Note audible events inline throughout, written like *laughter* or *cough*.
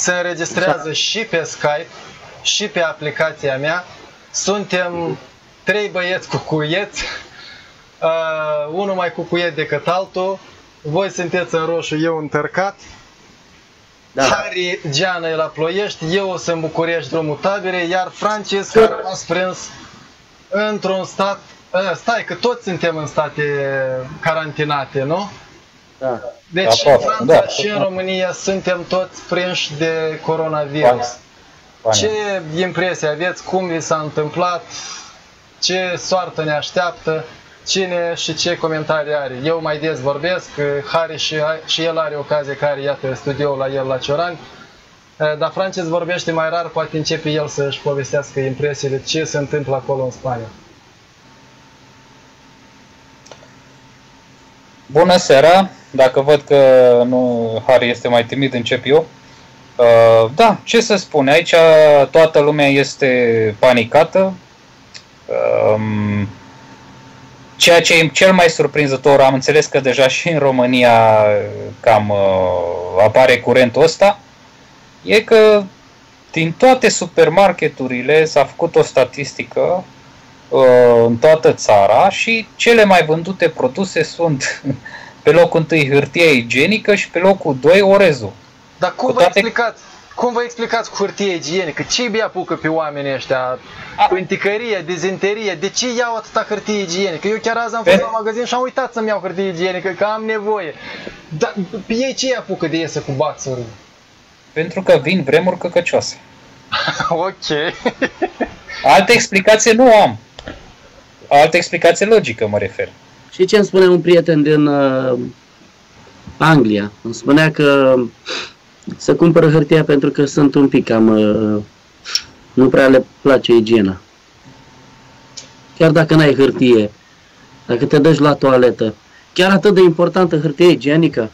se înregistrează și pe Skype și pe aplicația mea. Suntem trei băieți cu cuieți, uh, unul mai cu cuiet decât altul. Voi sunteți în roșu, eu în tărcat. Da. Harry Geana e la Ploiești, eu o să în București drumul tabere, iar Francis a rămas prins într-un stat, uh, stai că toți suntem în state carantinate, nu? Da. Deci Da, în poate, Franța da. și în România suntem toți prinși de coronavirus. Bani. Ce impresie aveți? Cum vi s-a întâmplat? Ce soartă ne așteaptă? Cine și ce comentarii are? Eu mai des vorbesc, că Harry și, și el are ocazie care, iată, studioul la el la Ciorani. Eh, Dar Frances vorbește mai rar, poate începe el să-și povestească impresiile, ce se întâmplă acolo în Spania. Bună seara! Dacă văd că nu Harry este mai timid, încep eu. Uh, da, ce să spun, aici toată lumea este panicată. Um, ceea ce e cel mai surprinzător, am înțeles că deja și în România cam uh, apare curentul ăsta, e că din toate supermarketurile s-a făcut o statistică uh, în toată țara și cele mai vândute produse sunt *laughs* pe locul întâi hârtie igienică și pe locul 2 orezul. Dar cum Cu vă toate- explicați? Cum vă explicați cu hârtie igienică? Ce îi apucă pe oamenii ăștia? A- Pânticărie, dezinterie, de ce iau atâta hârtie igienică? Eu chiar azi am fost Pe- la magazin și am uitat să-mi iau hârtie igienică, că am nevoie. Dar pe ei ce îi apucă de iese cu bațuri? Pentru că vin vremuri căcăcioase. *laughs* ok. Altă explicație nu am. Altă explicație logică mă refer. Și ce îmi spune un prieten din uh, Anglia? Îmi spunea că să cumpără hârtia pentru că sunt un pic cam... Uh, nu prea le place igiena. Chiar dacă n-ai hârtie, dacă te duci la toaletă, chiar atât de importantă hârtie igienică?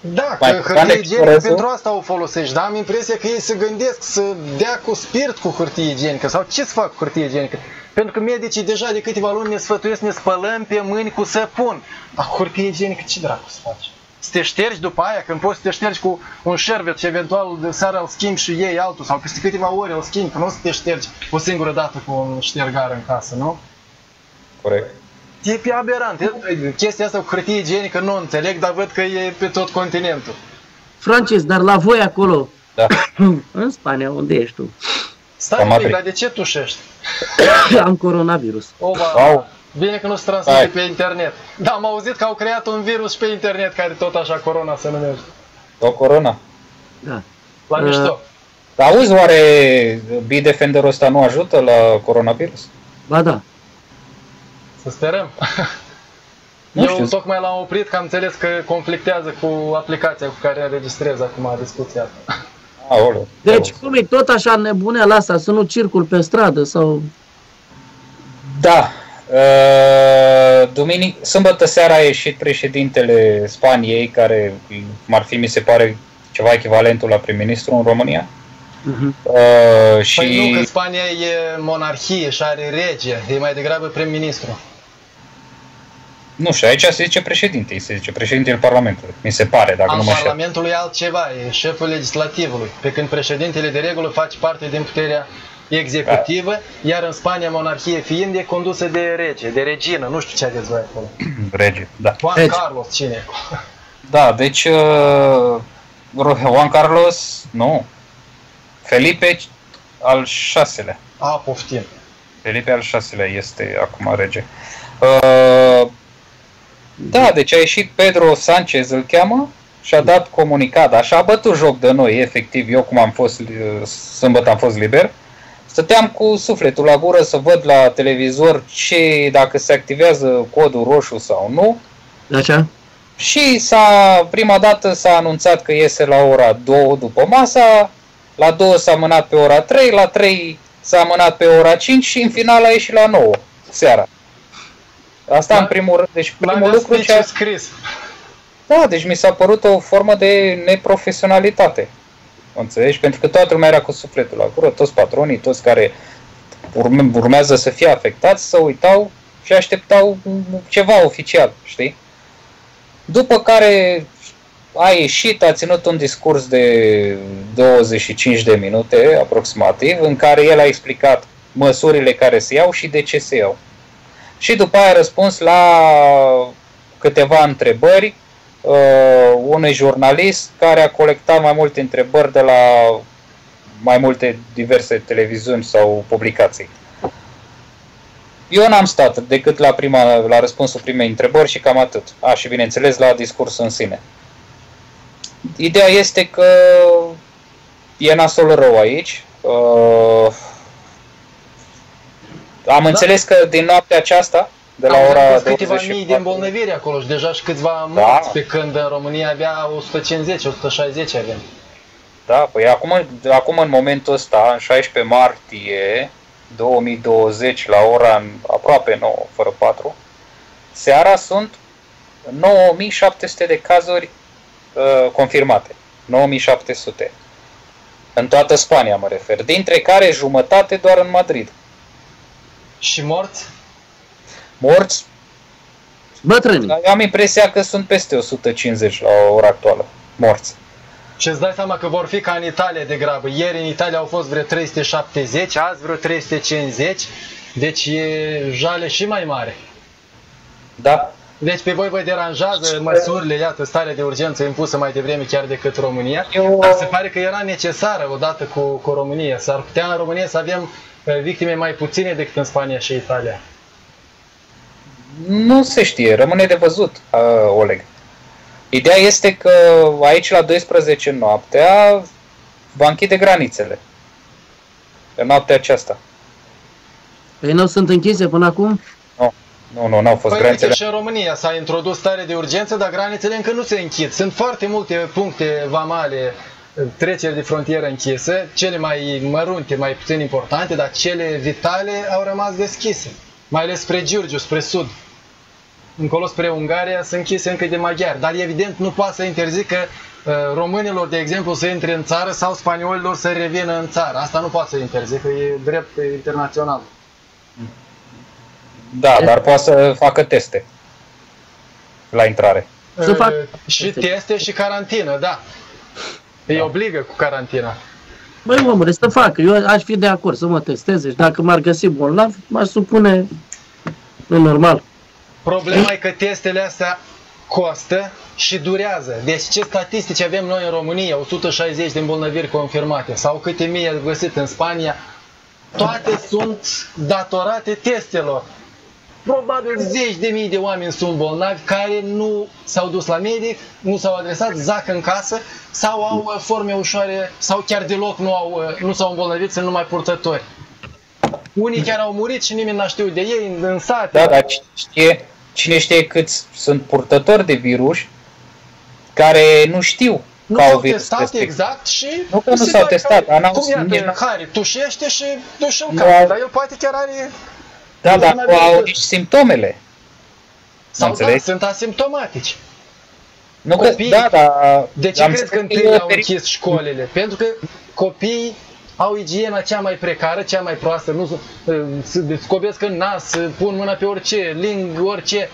Păi, da, Mai că cu hârtie cane igienică orezul? pentru asta o folosești, dar am impresia că ei se gândesc să dea cu spirit cu hârtie igienică sau ce să fac cu hârtie igienică? Pentru că medicii deja de câteva luni ne sfătuiesc, ne spălăm pe mâini cu săpun. Dar cu hârtie igienică ce dracu să faci? Să te ștergi după aia, când poți să te ștergi cu un șervet și eventual de seara îl schimbi și ei altul sau peste câteva ore îl schimbi, că nu o să te ștergi o singură dată cu un ștergar în casă, nu? Corect. E pe aberant. E- Chestia asta cu hârtie igienică nu o înțeleg, dar văd că e pe tot continentul. Francis, dar la voi acolo, Da. *coughs* în Spania, unde ești tu? Stai Cam un pic, apri. dar de ce tușești? *coughs* Am coronavirus. Ova, Au. bine că nu se transmite Hai. pe internet. Da, am auzit că au creat un virus și pe internet care tot așa corona se numește. O corona. Da. La Uh. mișto. Dar auzi, oare Bidefenderul ăsta nu ajută la coronavirus? Ba da. Să sperăm. *laughs* Nu Eu știu. tocmai l-am oprit că am înțeles că conflictează cu aplicația cu care înregistrez acum discuția asta. *laughs* Aoleu. Deci, cum e tot așa nebuneala asta, să nu circul pe stradă sau... Da. Uh, duminic, sâmbătă seara a ieșit președintele Spaniei, care cum ar fi, mi se pare, ceva echivalentul la prim-ministru în România. Uh-huh. Uh, și Păi nu, că Spania e monarhie și are rege, e mai degrabă prim-ministru. nu știu, aici se zice președinte, îi se zice președintele Parlamentului, mi se pare, dacă Al nu mă știu. Parlamentului e altceva, e șeful legislativului, pe când președintele de regulă face parte din puterea executivă, iar în Spania, monarhie fiind, e condusă de rege, de regină, nu știu ce aveți voi acolo. *clears throat* Rege, da. Juan Rege. Carlos, cine e? Da, deci uh, Juan Carlos, nu. Felipe al șaselea. A, poftim. Felipe al șaselea este acum rege. Uh, da, deci a ieșit Pedro Sanchez, îl cheamă, și a dat comunicat. Așa a bătut joc de noi, efectiv. Eu cum am fost, uh, sâmbătă am fost liber, stăteam cu sufletul la gură să văd la televizor ce, dacă se activează codul roșu sau nu. Așa? Și s-a, prima dată s-a anunțat că iese la ora 2 după masa, la 2 s-a amânat pe ora 3, la 3 s-a amânat pe ora 5 și în final a ieșit la 9 seara. Asta La- în primul rând. Deci La primul lucru ce a, scris. Da, deci mi s-a părut o formă de neprofesionalitate. Înțelegi? Pentru că toată lumea era cu sufletul la gură, toți patronii, toți care urme, urmează să fie afectați, să uitau și așteptau ceva oficial, știi? După care a ieșit, a ținut un discurs de 25 de minute aproximativ, în care el a explicat măsurile care se iau și de ce se iau. Și după aia a răspuns la câteva întrebări uh, unui jurnalist care a colectat mai multe întrebări de la mai multe diverse televiziuni sau publicații. Eu n-am stat decât la, prima, la răspunsul primei întrebări și cam atât. A, și bineînțeles la discursul în sine. Ideea este că e nasol rău aici. Uh, am da. înțeles că din noaptea aceasta, de la Am ora văzut câteva 24, mii de îmbolnăviri acolo și deja și câțiva Da. morți, pe când în România avea 150-160 avem. Da, păi acum, acum în momentul ăsta, în 16 martie 2020, la ora aproape 9, fără 4, seara sunt 9700 de cazuri uh, confirmate. 9700. În toată Spania mă refer, dintre care jumătate doar în Madrid. Și morți? Morți, Bătrâni. eu am impresia că sunt peste 150 la ora actuală. Morți. Și îți dai seama că vor fi ca în Italia de grabă. Ieri în Italia au fost vreo 370, azi vreo 350, deci e jale și mai mare. Da? Deci pe voi vă deranjează măsurile, iată, starea de urgență impusă mai devreme chiar decât România. Eu- Dar se pare că era necesară odată cu, cu România. S-ar putea în România să avem eh, victime mai puține decât în Spania și Italia. Nu se știe, rămâne de văzut, uh, Oleg. Ideea este că aici la 12 noaptea va închide granițele. În noaptea aceasta. Păi nu sunt închise până acum? Nu, nu, nu, n-au fost Păi granițele. uite, și în România s-a introdus stare de urgență, dar granițele încă nu se închid. Sunt foarte multe puncte vamale, treceri de frontieră închise, cele mai mărunte, mai puțin importante, dar cele vitale au rămas deschise. Mai ales spre Giurgiu, spre sud. Încolo spre Ungaria sunt închise încă de maghiari, dar evident nu poate să interzică uh, românilor, de exemplu, să intre în țară sau spaniolilor să revină în țară. Asta nu poate să interzică, e drept internațional. Da, dar poate să facă teste la intrare. Să fac- Uh, și teste și carantină, da. Îi obligă cu carantina. Băi, omule, să facă. Eu aș fi de acord să mă testeze și dacă m-ar găsi bolnav, m-aș supune în normal. Problema e că testele astea costă și durează. Deci ce statistici avem noi în România? 160 de îmbolnăviri confirmate sau câte mii ați găsit în Spania? Toate sunt datorate testelor. Probabil zeci de mii de oameni sunt bolnavi care nu s-au dus la medic, nu s-au adresat, zac în casă sau au uh, forme ușoare sau chiar deloc nu, au, uh, nu s-au îmbolnăvit, sunt numai purtători. Unii chiar au murit și nimeni n-a știut de ei în, în sate. Da, dar cine știe, cine știe câți sunt purtători de virus care nu știu nu că au s-au virus testat respectiv. exact și... Nu că nu se s-au pare testat, că- dar n-au- Cum nici iată, n-au- Harry tușește și duși în Nu cap, au- dar el poate chiar are... Da, dar Nu nu mai au văzut. nici simptomele. Sau da, înțelegi? sunt asimptomatici. Nu că, Copiii- da, da. De ce am cred că spus întâi e au peri- închis școlile? Pentru că copiii au igiena cea mai precară, cea mai proastă, nu se- se scobesc în nas, pun mâna pe orice, ling orice.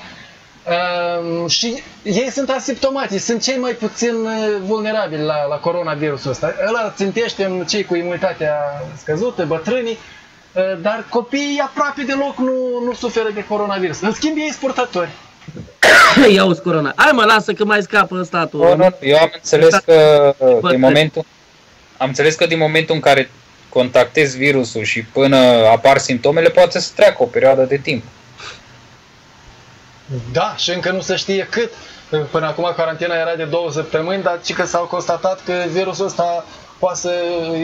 Um, și ei sunt asimptomatici, sunt cei mai puțin uh, vulnerabili la, la coronavirusul ăsta. Ăla țintește în cei cu imunitatea scăzută, bătrânii, uh, dar copiii aproape deloc nu, nu suferă de coronavirus. În schimb, ei sunt purtători. *coughs* Ia uzi corona. Hai mă, lasă că mai scapă statul. Nu, nu, eu am înțeles că Bă, din momentul am înțeles că din momentul în care contactezi virusul și până apar simptomele poate să treacă o perioadă de timp. Da, și încă nu se știe cât. Până acum carantina era de două săptămâni, dar ci că s-au constatat că virusul ăsta poate să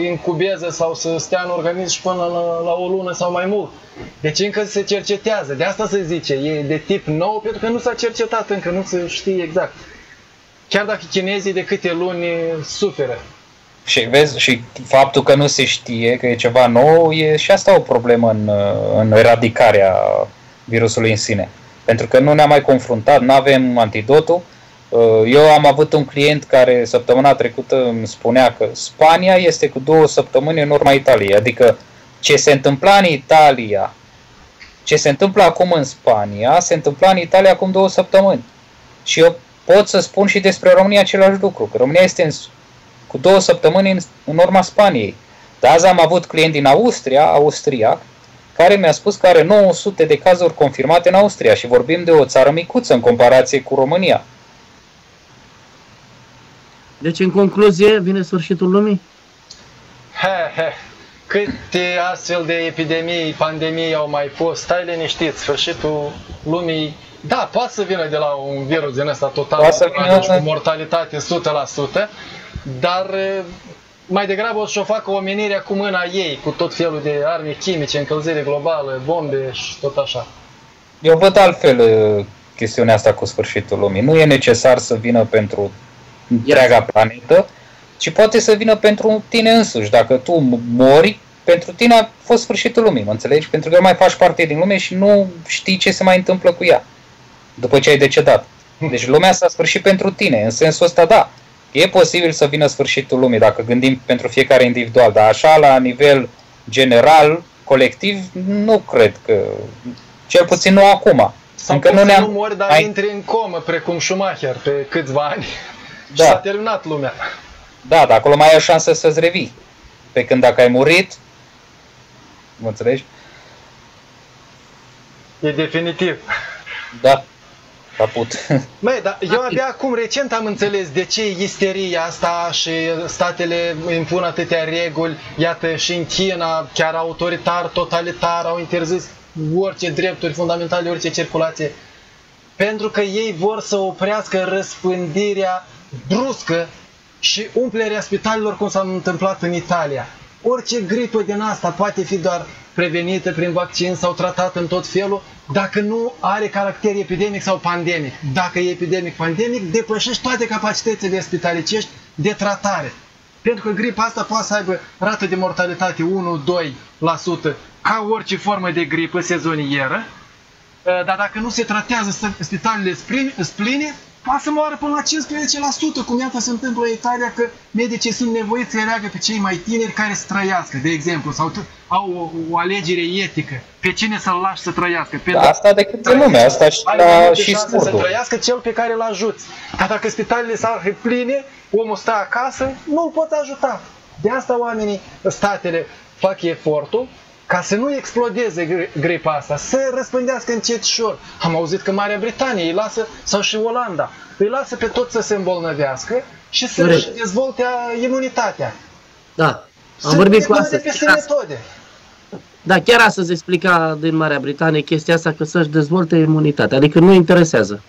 incubeze sau să stea în organism și până la, la o lună sau mai mult. Deci încă se cercetează. De asta se zice, e de tip nou pentru că nu s-a cercetat încă, nu se știe exact. Chiar dacă chinezii de câte luni suferă. Și vezi, și faptul că nu se știe că e ceva nou, e și asta o problemă în, în eradicarea virusului în sine. Pentru că nu ne-am mai confruntat, nu avem antidotul. Eu am avut un client care săptămâna trecută îmi spunea că Spania este cu două săptămâni în urma Italiei. Adică ce se întâmpla în Italia, ce se întâmplă acum în Spania, se întâmpla în Italia acum două săptămâni. Și eu pot să spun și despre România același lucru, că România este în, cu două săptămâni în, în urma Spaniei. De azi am avut client din Austria, Austria, care mi-a spus că are 900 de cazuri confirmate în Austria și vorbim de o țară micuță în comparație cu România. Deci, în concluzie, vine sfârșitul lumii? He, he. Câte astfel de epidemii, pandemii au mai fost, stai liniștit, sfârșitul lumii, da, poate să vină de la un virus din ăsta total, Poate să vină, deci da. cu mortalitate 100%, dar e, mai degrabă o să o facă omenirea cu mâna ei, cu tot felul de arme chimice, încălzire globală, bombe și tot așa. Eu văd altfel uh, chestiunea asta cu sfârșitul lumii. Nu e necesar să vină pentru întreaga planetă, ci poate să vină pentru tine însuși. Dacă tu mori, pentru tine a fost sfârșitul lumii, mă înțelegi? Pentru că nu mai faci parte din lume și nu știi ce se mai întâmplă cu ea după ce ai decedat. Deci lumea s-a sfârșit pentru tine. În sensul ăsta, da, e posibil să vină sfârșitul lumii dacă gândim pentru fiecare individual, dar așa, la nivel general, colectiv, nu cred că, cel puțin nu acum. Sau Încă poți nu să ne-am... nu mori, dar Ai- intri în comă, precum Schumacher, pe câțiva ani. Da. Și s-a terminat lumea. Da, dar acolo mai ai o șansă să-ți revii. Pe când dacă ai murit, mă înțelegi? E definitiv. Da, caput. *laughs* Măi, dar eu abia acum recent am înțeles de ce e isteria asta și statele impun atâtea reguli. Iată, și în China, chiar autoritar, totalitar, au interzis orice drepturi fundamentale, orice circulație. Pentru că ei vor să oprească răspândirea bruscă și umplerea spitalelor cum s-a întâmplat în Italia. Orice gripă din asta poate fi doar prevenită prin vaccin sau tratată în tot felul, dacă nu are caracter epidemic sau pandemic. Dacă e epidemic-pandemic, depășești toate capacitățile spitalicești de tratare. Pentru că gripa asta poate să aibă rată de mortalitate 1-2% ca orice formă de gripă sezonieră, Uh, dar dacă nu se tratează st- spitalele spline, spline poate să moară până la 15%, cum iată se întâmplă în Italia, că medicii sunt nevoiți să aleagă pe cei mai tineri care să trăiască, de exemplu, sau t- au o, o alegere etică, pe cine să-l lași să trăiască. Da, Pentru asta de câte lume, asta și ai mai la multe și șanse să spordul. trăiască cel pe care îl ajuți. Dar dacă spitalele s-ar pline, omul stă acasă, nu îl poți ajuta. De asta oamenii, statele fac efortul ca să nu explodeze gri- gripa asta, să răspândească încet și ușor. Am auzit că Marea Britanie îi lasă, sau și Olanda, îi lasă pe toți să se îmbolnăvească și să Corect. își dezvolte imunitatea. Da. Am Să vorbit nu cu de astăzi. peste Chiar astăzi. metode. Da, chiar astăzi explica din Marea Britanie chestia asta că să-și dezvolte imunitatea. Adică nu interesează.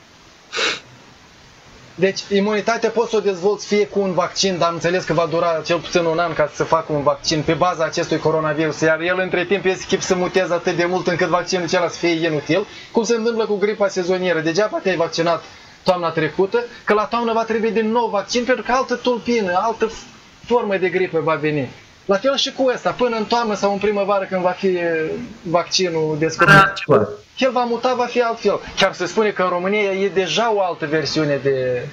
Deci imunitatea poți să o dezvolți fie cu un vaccin, dar am înțeles că va dura cel puțin un an ca să facă un vaccin pe baza acestui coronavirus, iar el între timp este chip să muteze atât de mult încât vaccinul acela să fie inutil, cum se întâmplă cu gripa sezonieră. Degeaba te-ai vaccinat toamna trecută, că la toamnă va trebui din nou vaccin pentru că altă tulpină, altă f- formă de gripă va veni. La fel și cu ăsta, până în toamnă sau în primăvară când va fi e, vaccinul descoperit Ceva. el va muta, va fi altfel. Chiar se spune că în România e deja o altă versiune de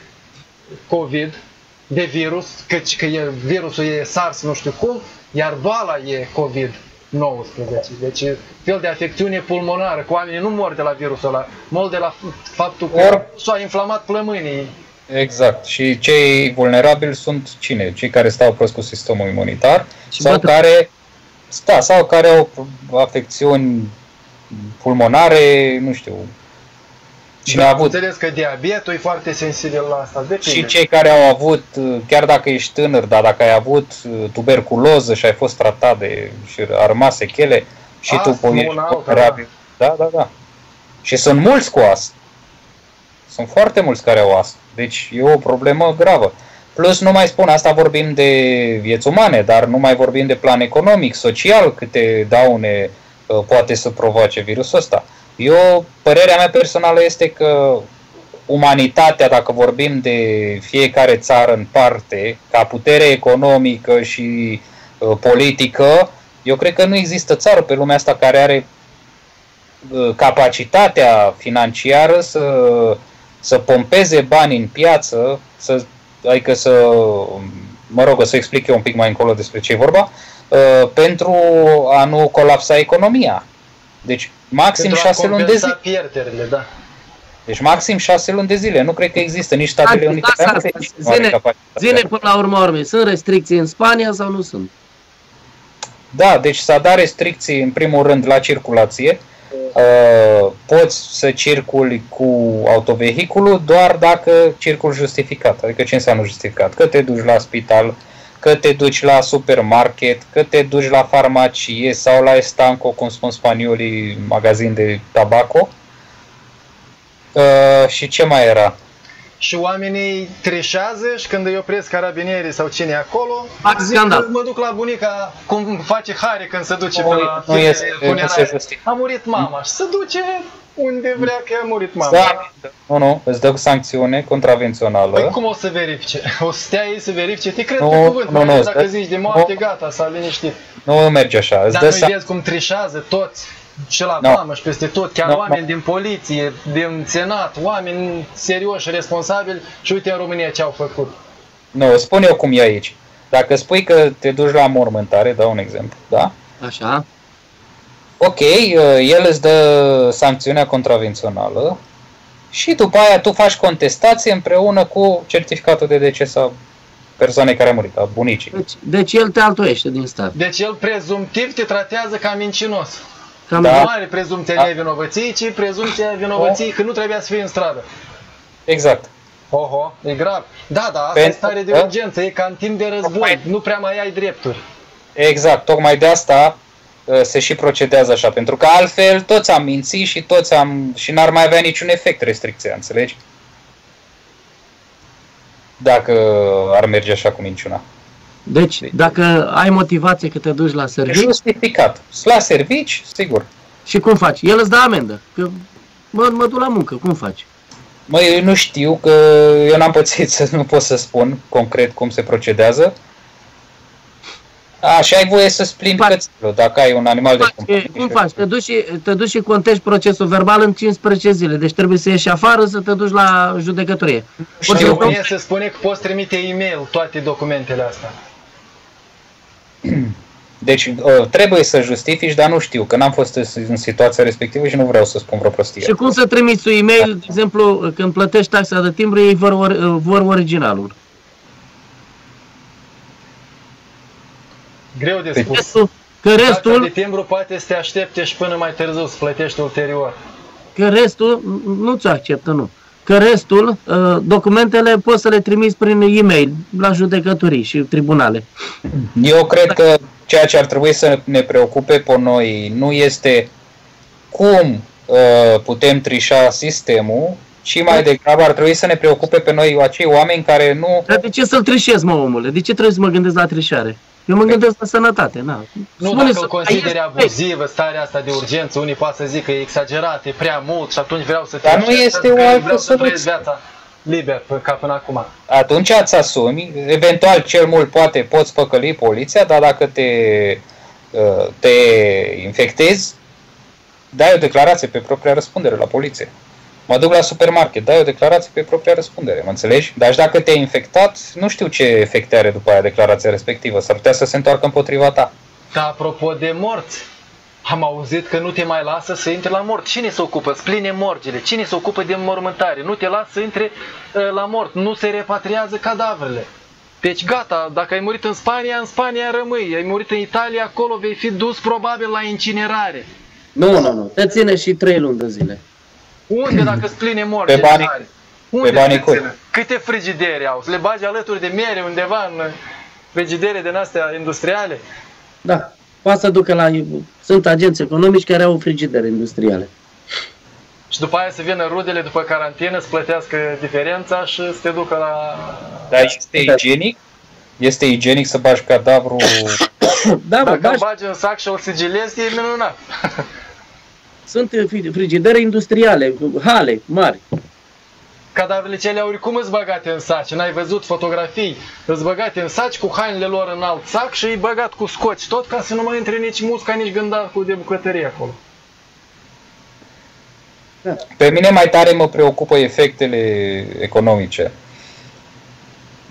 COVID, de virus, căci că e, virusul e SARS nu știu cum, iar boala e COVID-19. Deci e fel de afecțiune pulmonară, că oamenii nu mor de la virusul ăla, mor de la faptul că Or- s-a inflamat plămânii. Exact. Și cei vulnerabili sunt cine? Cei care stau prost cu sistemul imunitar Și sau bătrâni. care sta, sau care au afecțiuni pulmonare, nu știu. Cine Da, a am avut înțeles că diabetul e foarte sensibil la asta. Depinde. și cei care au avut, chiar dacă ești tânăr, dar dacă ai avut uh, tuberculoză și ai fost tratat de și a rămas sechele și tu Astmă, ești una alta, vulnerabil. Da, da, da. Și sunt mulți cu asta. Sunt foarte mulți care au asta. Deci e o problemă gravă. Plus, nu mai spun, asta vorbim de vieți umane, dar nu mai vorbim de plan economic, social, câte daune uh, poate să provoace virusul ăsta. Eu, părerea mea personală este că umanitatea, dacă vorbim de fiecare țară în parte, ca putere economică și uh, politică, eu cred că nu există țară pe lumea asta care are uh, capacitatea financiară să, să pompeze bani în piață, să, adică să, mă rog, o să explic eu un pic mai încolo despre ce e vorba, uh, pentru a nu colapsa economia. Deci, maxim Pentru a șase luni de compensa zi. pierderile, da. Deci maxim șase luni de zile. Nu cred că există nici Statele Da, Unite. lasă ale asta. Americii nu are Zine- capacitatea. Zine până la urmă urmei, sunt restricții în Spania sau nu sunt? Da, deci s-a dat restricții în primul rând la circulație. Uh, poți să circuli cu autovehiculul doar dacă circul justificat. Adică ce înseamnă justificat? Că te duci la spital, că te duci la supermarket, că te duci la farmacie sau la estanco, cum spun spaniolii, magazin de tabaco. Uh, și ce mai era? Și oamenii trișează și când îi opresc carabinierii sau cine e acolo, Fac zic scandal. că mă duc la bunica, cum face Hare când se duce Nu, pe la nu este- nu funerare. se justifică. A murit mama și se duce unde vrea că a murit mama. Da, nu, nu, îți dă sancțiune contravențională. Păi cum o să verifice? *laughs* O să stea ei să verifice? Te cred Nu, pe cuvânt, nu, nu, nu, dacă stă- zici de moarte, nu. gata, s-a liniștit. Nu merge așa. Îți Dar dă nu-i sa- vezi cum trișează toți și la Nu. mamă și peste tot, chiar Nu, oameni nu. din poliție, din senat, oameni serioși, responsabili și uite în România ce au făcut. Nu, spun eu cum e aici. Dacă spui că te duci la mormântare, dau un exemplu, da? Așa. Ok, uh, el îți dă sancțiunea contravențională și după aia tu faci contestație împreună cu certificatul de deces a persoanei care a murit, a bunicii. Deci, deci el te altoiește din stat. Deci el prezumtiv te tratează ca mincinos. Cam Da. Nu are prezumția Da. nevinovăției, ci prezumția vinovăției că nu trebuia să fie în stradă. Exact. Oho, e grav. Da, da, asta Pentru e stare de că- urgență, e ca în timp de război, Tocmai- nu prea mai ai drepturi. Exact, tocmai de asta uh, se și procedează așa, pentru că altfel toți am mințit și toți am și n-ar mai avea niciun efect restricția, înțelegi? Dacă ar merge așa cu minciuna. Deci, dacă ai motivație că te duci la E serviciu, justificat. La servici, sigur. și cum faci? El îți dă amendă. Că mă, mă duc la muncă, cum faci? Măi, eu nu știu, că eu n-am pățit să nu pot să spun concret cum se procedează. A, și ai voie să-ți plimbi Faci- cățelul, dacă ai un animal de Faci, companie. cum faci? Te duci, și, te duci și contești procesul verbal în 15 zile. Deci trebuie să ieși afară să te duci la judecătorie. Și în Știu. România se spune că poți trimite e-mail toate documentele astea. *clears throat* Deci uh, trebuie să justifici, dar nu știu, că n-am fost în situația respectivă și nu vreau să spun vreo prostie. Și cum să trimiți un e-mail, de exemplu, când plătești taxa de timbru, ei vor, or, vor originalul. Greu de Păi- spus. Restul, că Taxa de restul, timbru poate să te aștepte și până mai târziu să plătești ulterior. că restul nu ți acceptă, nu. Că restul, uh, documentele poți să le trimiți prin e-mail la judecătorii și tribunale. Eu cred că ceea ce ar trebui să ne preocupe pe noi nu este cum uh, putem trișa sistemul, ci mai degrabă ar trebui să ne preocupe pe noi acei oameni care nu... Dar de ce să-l trișez, mă, omule? De ce trebuie să mă gândesc la trișare? Eu mă gândesc la sănătate, na. Nu Spune dacă să- îl consideri Aici- abuzivă starea asta de urgență, unii poate să zic că e exagerat, e prea mult și atunci vreau să Dar fiu nu așa, este că o altă vreau să trăiesc soluție. viața liber p- ca până acum. Atunci îți asumi, eventual cel mult poate poți păcăli poliția, dar dacă te, uh, te infectezi, dai o declarație pe propria răspundere la poliție. Mă duc la supermarket, dai o declarație pe propria răspundere, mă înțelegi? Dar și dacă te-ai infectat, nu știu ce efecte are după aia declarația respectivă. S-ar putea să se întoarcă împotriva ta. Dar apropo de morți, am auzit că nu te mai lasă să intri la mort. Cine se ocupă? Îți pline morgile. Cine se ocupă de mormântare? Nu te lasă să intri uh, la mort. Nu se repatriază cadavrele. Deci gata, dacă ai murit în Spania, în Spania rămâi. Ai murit în Italia, acolo vei fi dus probabil la incinerare. Nu, nu, nu. Te ține și trei luni de zile. Unde dacă îți pline morgile? Pe banii- tale? Unde pe banii te cui? ține? Câte frigidere au? Să le bagi alături de miere undeva în frigidere din astea industriale? Da. Poate să ducă la... Sunt agenți economici care au frigidere industriale. Și după aia să vină rudele după carantină, să plătească diferența și să te ducă la... Dar este igienic? Este igienic să bagi cadavru... *coughs* Da, mă, Dacă îl bași, bagi în sac și îl sigilezi, e minunat. *laughs* sunt fri- frigidere industriale, hale mari. Cadavrele cele oricum îți băgate în saci, n-ai văzut fotografii, îți băgate în saci cu hainele lor în alt sac și îi băgat cu scoci, tot ca să nu mai intre nici musca, nici gândacul de bucătărie acolo. Pe mine mai tare mă preocupă efectele economice.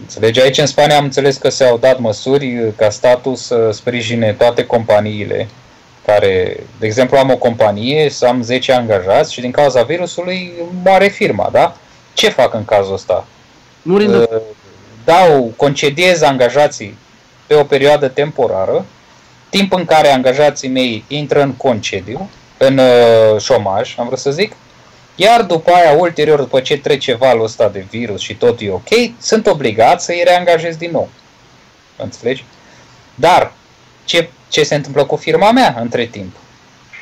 Înțelegi? Aici în Spania am înțeles că s-au dat măsuri ca statul să sprijine toate companiile care, de exemplu, am o companie, să am 10 angajați și din cauza virusului moare firma, da? Ce fac în cazul ăsta? Murind Uh, dau, concediez angajații pe o perioadă temporară, timp în care angajații mei intră în concediu, în uh, șomaj, am vrut să zic, iar după aia, ulterior, după ce trece valul ăsta de virus și tot e ok, sunt obligat să îi reangajez din nou. Înțelegi? Dar, ce, ce se întâmplă cu firma mea între timp?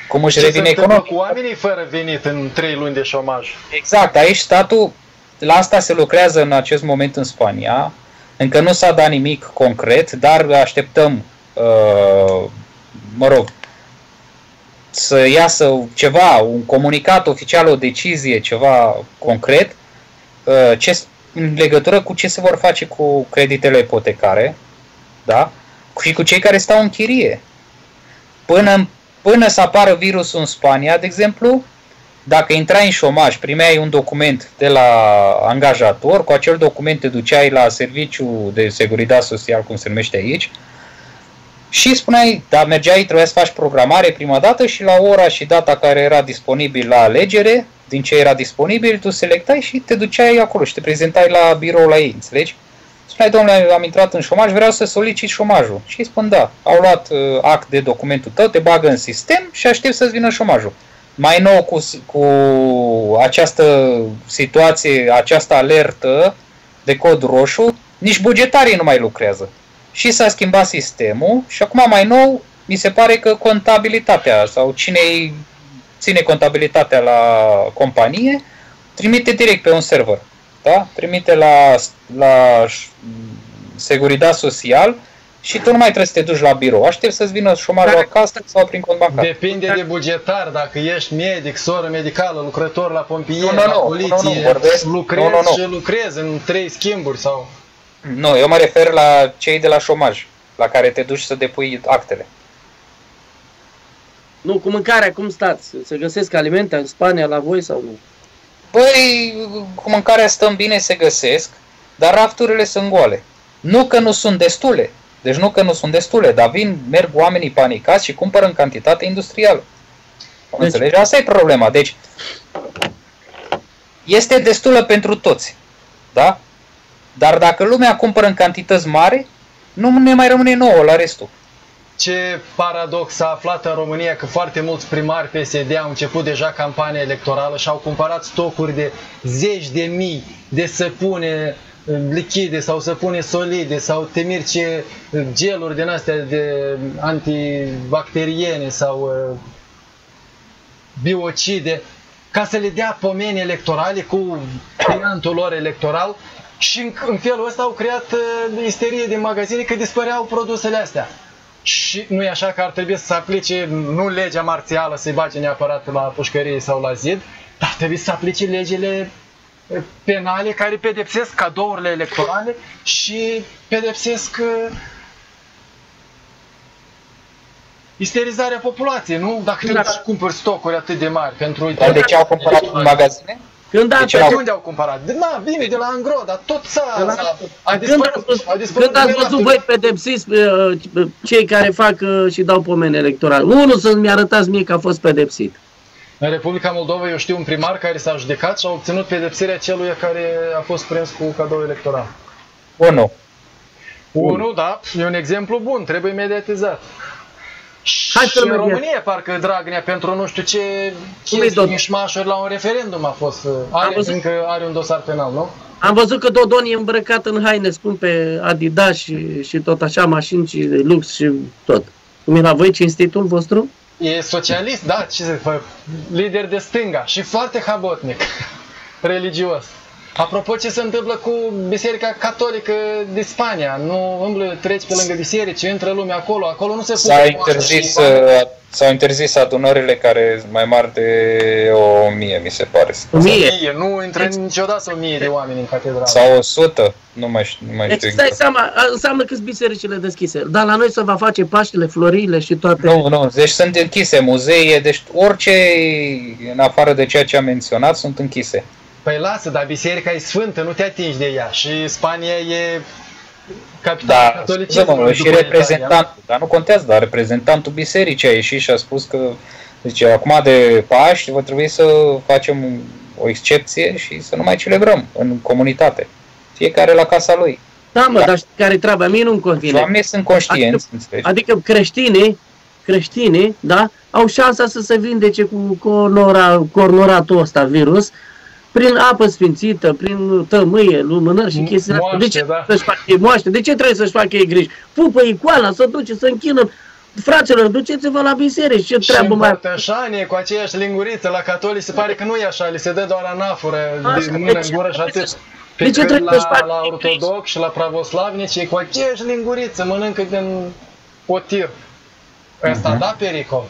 Cum își Ce se revine întâmplă economic? cu oamenii fără venit în 3 luni de șomaj? Exact, aici statul, la asta se lucrează în acest moment în Spania. Încă nu s-a dat nimic concret, dar așteptăm, uh, mă rog, să iasă ceva, un comunicat oficial, o decizie, ceva concret, uh, ce, în legătură cu ce se vor face cu creditele ipotecare, da? Și cu cei care stau în chirie. Până, până să apară virusul în Spania, de exemplu, dacă intrai în șomaj, primeai un document de la angajator, cu acel document te duceai la serviciu de securitate social, cum se numește aici, și spuneai, da, mergeai, trebuia să faci programare prima dată și la ora și data care era disponibil la alegere, din ce era disponibil, tu selectai și te duceai acolo și te prezentai la birou la ei, înțelegi? Spuneai, domnule, am intrat în șomaj, vreau să solicit șomajul. Și îi spun, da, au luat uh, act de documentul tău, te bagă în sistem și aștept să-ți vină șomajul. Mai nou cu, cu această situație, această alertă de cod roșu, nici bugetarii nu mai lucrează. Și s-a schimbat sistemul și acum mai nou mi se pare că contabilitatea sau cine ține contabilitatea la companie trimite direct pe un server. Da? Trimite la, la Securitate Social și tu nu mai trebuie să te duci la birou. Aștept să-ți vină șomarul acasă sau prin cont bancar. Depinde de bugetar, dacă ești medic, soră medicală, lucrător la pompieri, Nu, nu, la nu, poliție, nu, nu, vorbesc- lucrezi nu, nu, nu. și lucrezi în trei schimburi sau... Nu, eu mă refer la cei de la șomaj, la care te duci să depui actele. Nu, cu mâncarea, cum stați? Se găsesc alimente în Spania la voi sau nu? Băi, cu mâncarea stăm bine, se găsesc, dar rafturile sunt goale. Nu că nu sunt destule, deci nu că nu sunt destule, dar vin, merg oamenii panicați și cumpără în cantitate industrială. Deci... Deci- Înțelegi? Asta e problema. Deci, este destulă pentru toți. Da? Dar dacă lumea cumpără în cantități mari, nu ne mai rămâne nouă la restul. Ce paradox s-a aflat în România că foarte mulți primari PSD au început deja campania electorală și au cumpărat stocuri de zeci de mii de săpune eh, lichide sau săpune solide sau temirce eh, geluri din astea de antibacteriene sau eh, biocide ca să le dea pomeni electorale cu finantul lor electoral și în, în felul ăsta au creat uh, isterie din magazine că dispăreau produsele astea. Și nu e așa că ar trebui să se aplice nu legea marțială să-i bage neapărat la pușcărie sau la zid, dar trebuie să se aplice legile uh, penale care pedepsesc cadourile electorale și pedepsesc uh, isterizarea populației, nu? Dacă te Da. duci și cumpări stocuri atât de mari pentru... Dar de ce au cumpărat în magazine? Când De ați, ce De n-au- unde au cumpărat? De, na, bine, de la Angro, dar tot s-a... De la- s-a- a când dispărut, ați văzut, a dispărut când ați de la văzut voi pedepsiți uh, cei care fac uh, și dau pomeni electorale? Unul să-mi arătați mie că a fost pedepsit. În Republica Moldova eu știu un primar care s-a judecat și a obținut pedepsirea celui care a fost prins cu cadou electoral. Unu. Unul, da, e un exemplu bun, trebuie mediatizat. Hai și să-l în mediat- România, parcă Dragnea, pentru nu știu ce Cum e chestii tot? mișmașuri la un referendum a fost. uh, Are, văzut. încă are un dosar penal, nu? Am văzut că Dodon e îmbrăcat în haine scumpe Adidas și, și tot așa, mașini și de lux și tot. Cum e la voi cinstitul vostru? E socialist, da, ce să fac, lider de stânga și foarte habotnic, *laughs* religios. Apropo ce se întâmplă cu Biserica Catolică din Spania, nu umblă, treci pe lângă biserici, intră lumea acolo, acolo nu se S-a pune interzis, moaște și bani. uh, s-au interzis adunările care sunt mai mari de o mie, mi se pare. O mie. Mie, nu intră niciodată o mie de oameni în catedrală. Sau 100, nu mai știu, nu mai Deci știu îți dai exact. seama, a- înseamnă că bisericile deschise. Dar la noi se va face Paștele, Florile și toate. Nu, nu, deci sunt închise muzee, deci orice în afară de ceea ce am menționat sunt închise. Păi lasă, dar biserica e sfântă, nu te atingi de ea. Și Spania e capital Da, catolicismului și după Italia. reprezentantul, dar nu contează, dar reprezentantul bisericii a ieșit și a spus că, zice, acum de Paști va trebui să facem o excepție și să nu mai celebrăm în comunitate. Fiecare la casa lui. Da, mă, Da. dar știi care treaba? Mie nu-mi Și convine. oamenii sunt conștienți, înțelegi? Adică creștinii, creștinii, da, au șansa să se vindece cu cornora, cornoratul ăsta virus prin apă sfințită, prin tămâie, lumânări și M- chestii astea. De moaște, ce da. să-și facă ei moaște? De ce trebuie să-și facă ei griji? Pupă icoana, să duce, să închină. Fraților, duceți-vă la biserică. Ce Și treabă în mai... Părtășanie, cu aceeași linguriță, la catolici se pare că nu e așa, li se dă doar anafură Așa, din mână deci- în gură și atât. Pe de ce când trebuie să-și la, facă la ei ortodox și la pravoslavnici e cu aceeași linguriță, mănâncă din potir. Ăsta Mhm. da pericol.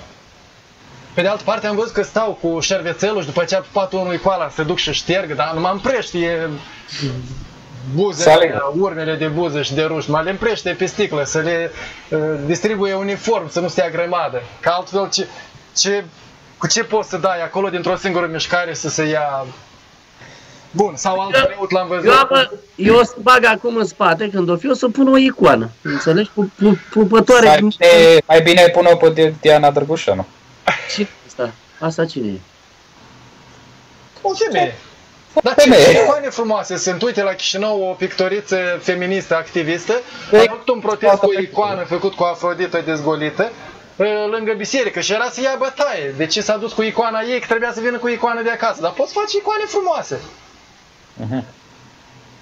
Pe de altă parte am văzut că stau cu șervețelul și după ce a pupat unul coala se duc și șterg, dar nu mă împrește buzele, Salut. urmele de buză și de ruși, mă le împrește pe sticlă, să le uh, distribuie uniform, să nu stea grămadă. Că altfel ce, ce, cu ce poți să dai acolo dintr-o singură mișcare să se ia Bun, sau alt preot l-am văzut. Eu, am, eu o să bag acum în spate, când o fi, o să pun o icoană. Înțelegi? Cu, cu, pupătoare. Mai bine, mai bine pune-o pe Di- Diana Drăgușanu. Cine e asta? Asta cine e? O femeie. Dar ce, Femeie. ce icoane frumoase sunt. Uite, la Chișinău o pictoriță feministă, activistă, a Ei, făcut un protest cu o icoană făcut cu Afrodită dezgolită eh, lângă biserică și era să ia bătaie. De ce s-a dus cu icoana ei, că trebuia să vină cu icoană de acasă. Dar poți face icoane frumoase. Mhm.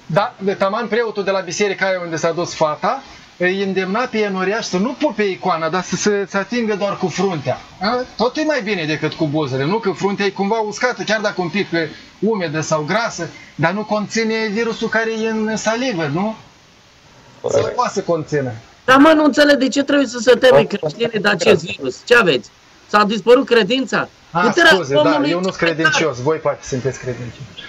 Da, de taman preotul de la biserica aia unde s-a dus fata, îi îndemna pe enoriaș să nu pupe icoana, dar să se să atingă doar cu fruntea. A? Tot e mai bine decât cu buzele, nu? Că fruntea e cumva uscată, chiar dacă un pic e umedă sau grasă, dar nu conține virusul care e în salivă, nu? Să Corect. nu poate să conțină. Dar mă, nu înțeleg de ce trebuie să se teme Da. creștinii de acest virus. Ce aveți? S-a dispărut credința? Ah, Puterea scuze, da, omului eu e nu sunt mai tare. credincios, voi poate sunteți credincioși.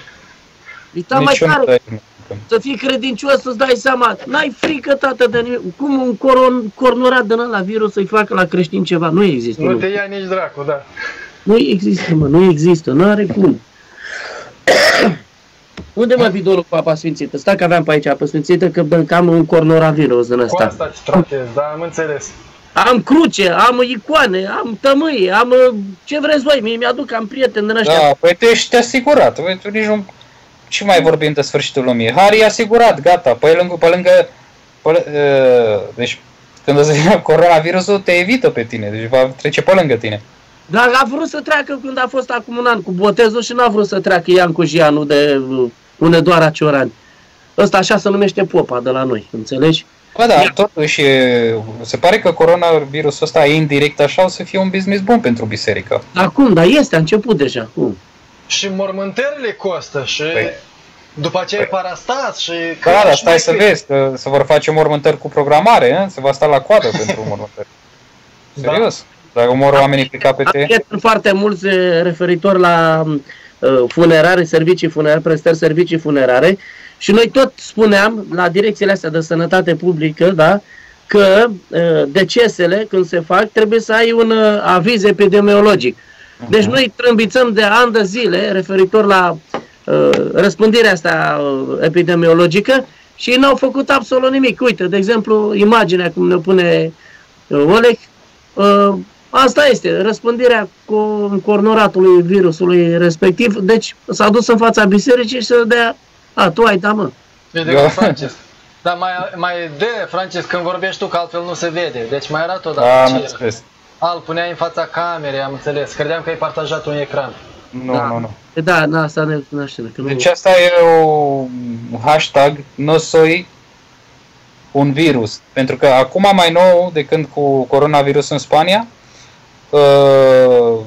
E ta mai Nici eu nu tare trăim. Să fii credincios, să-ți dai seama. N-ai frică, tată, de nimic. Cum un coron, cornorat din ăla virus să-i facă la creștin ceva? Nu există. Nu Nu, te ia nici dracu, da. nu există, mă, nu există. Nu are cum. *coughs* Unde mă bidolul cu apa sfințită? Stai că aveam pe aici apă sfințită, că băncam un cornoravirus în Cu ăsta. asta te tratezi, da, am înțeles. Am cruce, am icoane, am tămâie, am uh, ce vreți voi, mie mi-aduc, am prieteni din ăștia. Da, păi tu ești asigurat. Păi tu nici nu... Ce mai vorbim de sfârșitul lumii? Hari e asigurat, gata. Pe lângă, pe lângă... Pe, lâ- uh, deci, când o să vină coronavirusul, te evită pe tine. Deci va trece pe lângă tine. Dar a vrut să treacă când a fost acum un an cu botezul și n-a vrut să treacă Iancu Jianu de uh, Unedoara Ciorani. Ăsta așa se numește popa de la noi, înțelegi? Bă, da, totuși, e- se pare că coronavirusul ăsta indirect așa o să fie un business bun pentru biserică. Acum, dar este, a început deja. Cum? Și mormântările costă și Păi. după aceea Păi. parastas și... Da, dar și stai mai să cât. vezi că se vor face mormântări cu programare, hein? se va sta la coadă pentru mormântări. Da. Serios. Dacă mor oamenii pe Am KPT, prieteni foarte mulți eh, referitor la uh, funerare, servicii funerare, prestări servicii funerare și noi tot spuneam la direcțiile astea de sănătate publică, da, că uh, decesele când se fac trebuie să ai un uh, aviz epidemiologic. Deci noi trâmbițăm de ani de zile referitor la uh, răspândirea asta uh, epidemiologică și ei n-au făcut absolut nimic. Uite, de exemplu, imaginea cum ne pune uh, Oleg, uh, asta este, răspândirea cu cornoratului virusului respectiv, deci s-a dus în fața bisericii și să dea, a, tu ai, da mă. E de Eu- cu Francis. Dar mai, mai de, Francis, când vorbești tu, că altfel nu se vede. Deci mai arată o dată. da, am ce era. înțeles. Al, puneai în fața camerei, am înțeles. Credeam că ai partajat un ecran. Nu, Da. nu, nu. E, Da, na, asta ne cunoaște. Că nu... Deci asta e o hashtag no soy un virus. Pentru că acum mai nou, de când cu coronavirus în Spania, uh,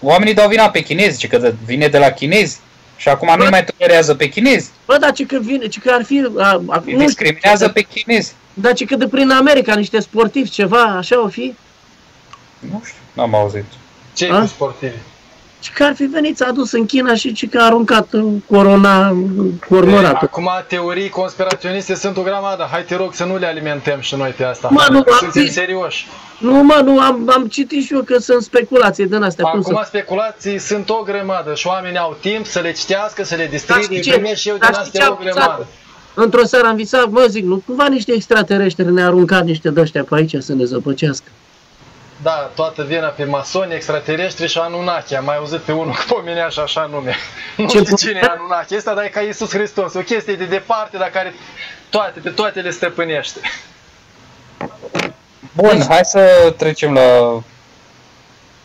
oamenii dau vina pe chinezi, zice că de- vine de la chinezi. Și acum nu mai tolerează pe chinezi. Bă, dar ce că vine, ce că ar fi, a, a, Îi nu știu, discriminează pe chinezi. dar ce că de prin America, niște sportivi, ceva, așa o fi? Nu știu, n-am auzit. ce A? cu sportivi? Ce că ar fi venit, s-a dus în China și ce că a aruncat în corona, Ei, cornoratul. Acum teorii conspiraționiste sunt o grămadă. Hai te rog să nu le alimentăm și noi pe asta. Mă, nu, am Suntem zis- serioși. Nu, mă, nu, am, am citit și eu că sunt speculații din astea. Cum Acum să... speculații sunt o grămadă și oamenii au timp să le citească, să le distribuie. știi ce? Primesc și eu Dar din știi ce astea am o învățat? grămadă. Într-o seară am visat, mă zic, nu cumva niște extraterestri ne-a aruncat niște dăștia pe aici să ne zăpăcească. Da, toată vina pe masoni, extraterestri și Anunnaki. Am mai auzit pe unul *laughs* că pomenea și așa nume. Nu Ce știu bun. cine e Anunnaki. Asta dar e ca Iisus Hristos. O chestie de departe, dar care toate, pe toate le stăpânește. Bun, hai să trecem la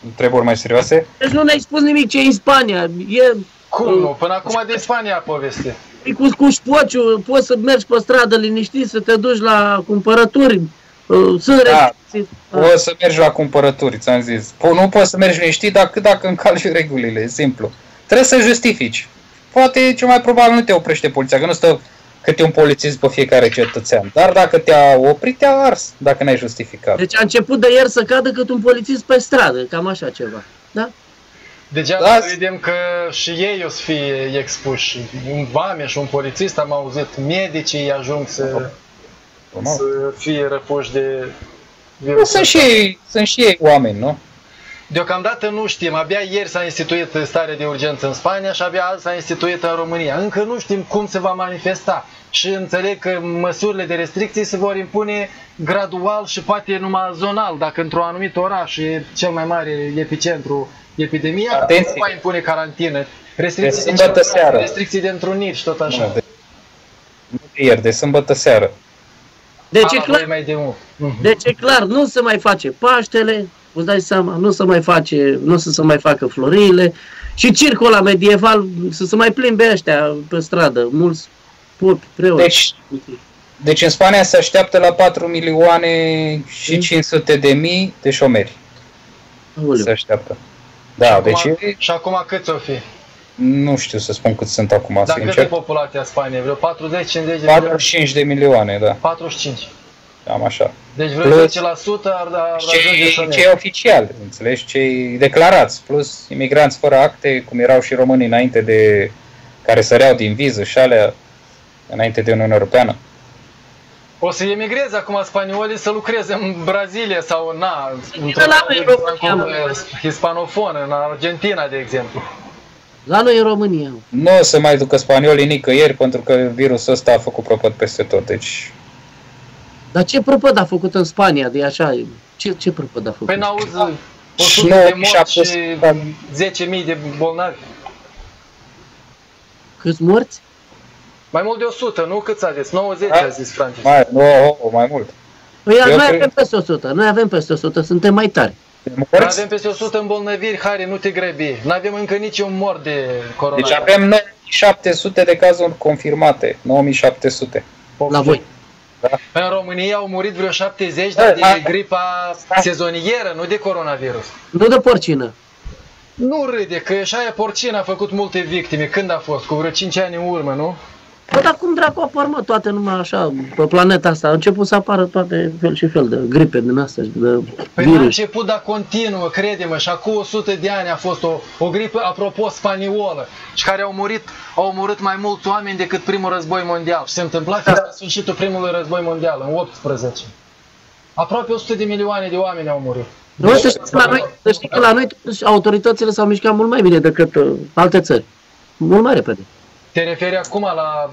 întrebări mai serioase. Deci nu ne-ai spus nimic ce e în Spania. E Cum nu? Până acum de Spania poveste. e cu, cu șpociu, poți să mergi pe stradă liniștit, să te duci la cumpărături. Uh, Sunt Da. restricții. Poți să mergi la cumpărături, ți-am zis. Po- nu poți să mergi liniștit decât dacă încalci regulile, e simplu. Trebuie să justifici. Poate cel mai probabil nu te oprește poliția, că nu stă câte un polițist pe fiecare cetățean. Dar dacă te-a oprit, te-a ars, dacă n-ai justificat. Deci a început de ieri să cadă cât un polițist pe stradă, cam așa ceva. Da? Degeaba Da. să vedem că și ei o să fie expuși. Un vameș și un polițist, am auzit, medicii ajung să, Normal. să fie răpuși de Nu, virusul sunt, și ăsta. ei, sunt și ei oameni, nu? Deocamdată nu știm, abia ieri s-a instituit stare de urgență în Spania și abia azi s-a instituit în România. Încă nu știm cum se va manifesta și înțeleg că măsurile de restricții se vor impune gradual și poate numai zonal. Dacă într-un anumit oraș e cel mai mare epicentru epidemia, Atenție. nu va impune carantină. Restricții De de, sâmbătă circulație, seară. restricții de întruniri și tot așa. Nu, de, nu de ieri, de sâmbătă seară. Deci Ah, e clar, voi mai de mult. Mhm. deci e clar, nu se mai face Paștele, îți dai seama, nu se mai face, nu să se mai facă florile și circul la medieval să se mai plimbe ăștia pe stradă, mulți popi, preoți. Deci, deci în Spania se așteaptă la 4 milioane și 500 de mii de șomeri. Aoleu. Se așteaptă. și, Da, acum, deci e- și acum câți o fi? Nu știu să spun cât sunt acum, Dar cât e sincer. populația Spaniei? Vreo 40-50 de milioane? 45 de milioane, da, 45. am așa. Deci vreo Plus- 10% ar, ar ajunge Cei, să cei oficiali, înțelegi, cei declarați, plus imigranți fără acte, cum erau și românii înainte de, care săreau din viză și alea, înainte de Uniunea Europeană. O să emigreze acum spaniolii să lucreze în Brazilia sau în na, într-o la noi în România, mă. hispanofonă, în Argentina, de exemplu. La noi în România. Nu o să mai ducă spaniolii nicăieri pentru că virusul ăsta a făcut prăpăd peste tot. Deci, Dar ce prăpăd a făcut în Spania de așa? Ce, ce prăpăd a făcut? Păi n-auzi Și 100 de morți 9700. și 10.000 de bolnavi. Câți morți? Mai mult de 100, nu? Cât a zis? 90 Da. a zis Francis. mai, nu, oh, mai mult. Păi Eu noi cred- avem peste 100, noi avem peste 100, suntem mai tari. De Noi morți? avem peste 100 îmbolnăviri, Harry, nu te grăbi. Nu avem încă niciun mort de corona. Deci avem 9700 de cazuri confirmate. 9700. La voi. În România au murit vreo 70, Da, dar de da. gripa Da. sezonieră, nu de coronavirus. Nu de porcină. Nu râde, că și aia porcina a făcut multe victime. Când a fost? Cu vreo 5 ani în urmă, nu? Bă, dar cum dracu apar, mă, toate numai așa, pe planeta asta? Au început să apară toate fel și fel de gripe din astea, de Păi n-a virus. început, dar continuă, crede-mă, și acum 100 de ani a fost o, o gripă, apropo, spaniolă, și care au murit, au omorât mai mulți oameni decât primul război mondial. Și se întâmpla fix la sfârșitul primului război mondial, în 18. Aproape 100 de milioane de oameni au murit. Nu, să știți că la noi, să știți că la noi totuși, autoritățile s-au mișcat mult mai bine decât uh, alte țări. Mult mai repede. Te referi acum la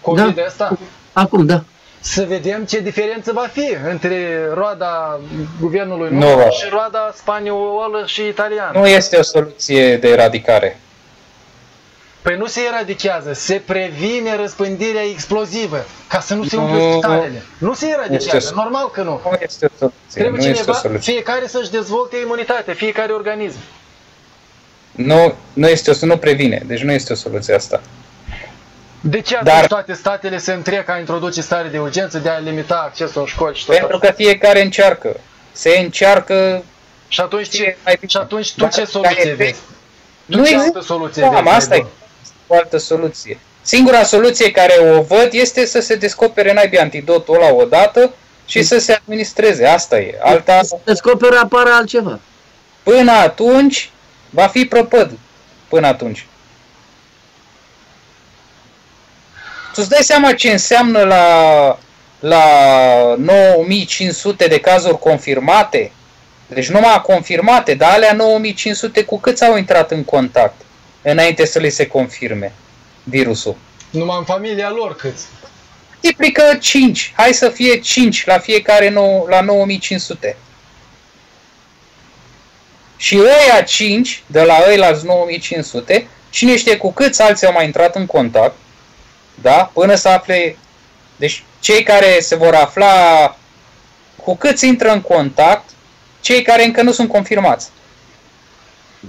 COVID Da. ăsta? Acum, da. Să vedem ce diferență va fi între roada guvernului Nu nostru va. și roada spaniolă și italiană. Nu este o soluție de eradicare. Păi nu se eradichează, se previne răspândirea explozivă, ca să nu se Nu. umple spitalele. Nu se eradichează, Este- normal că nu. Nu este o soluție. Trebuie nu este cineva, o soluție. fiecare să-și dezvolte imunitatea, fiecare organism. Nu, nu este o nu previne. Deci nu este o soluție asta. De ce atunci Dar- toate statele se întrec a introduce stare de urgență, de a limita accesul în școli și tot Pentru așa? că fiecare încearcă. Se încearcă Și atunci, ce ce, mai bine. și atunci tu Dar ce ca soluție efect- vezi? Tu Nu ce există. altă soluție Da, vezi? mă, asta mai e bună? o altă soluție. Singura soluție care o văd este să se descopere naibii antidotul la o dată și să se administreze. Asta e. Alta, Descoperă apară altceva. până atunci, va fi prăpăd. Până atunci. Tu îți dai seama ce înseamnă la, la 9500 de cazuri confirmate? Deci numai confirmate, dar alea 9500 cu câți au intrat în contact înainte să li se confirme virusul? Numai în familia lor câți? Multiplică 5. Hai să fie 5 la fiecare nou, la 9500. Și ăia 5, de la ăia 9500, cine știe cu câți alții au mai intrat în contact, da? Până să afle... Deci cei care se vor afla cu câți intră în contact, cei care încă nu sunt confirmați.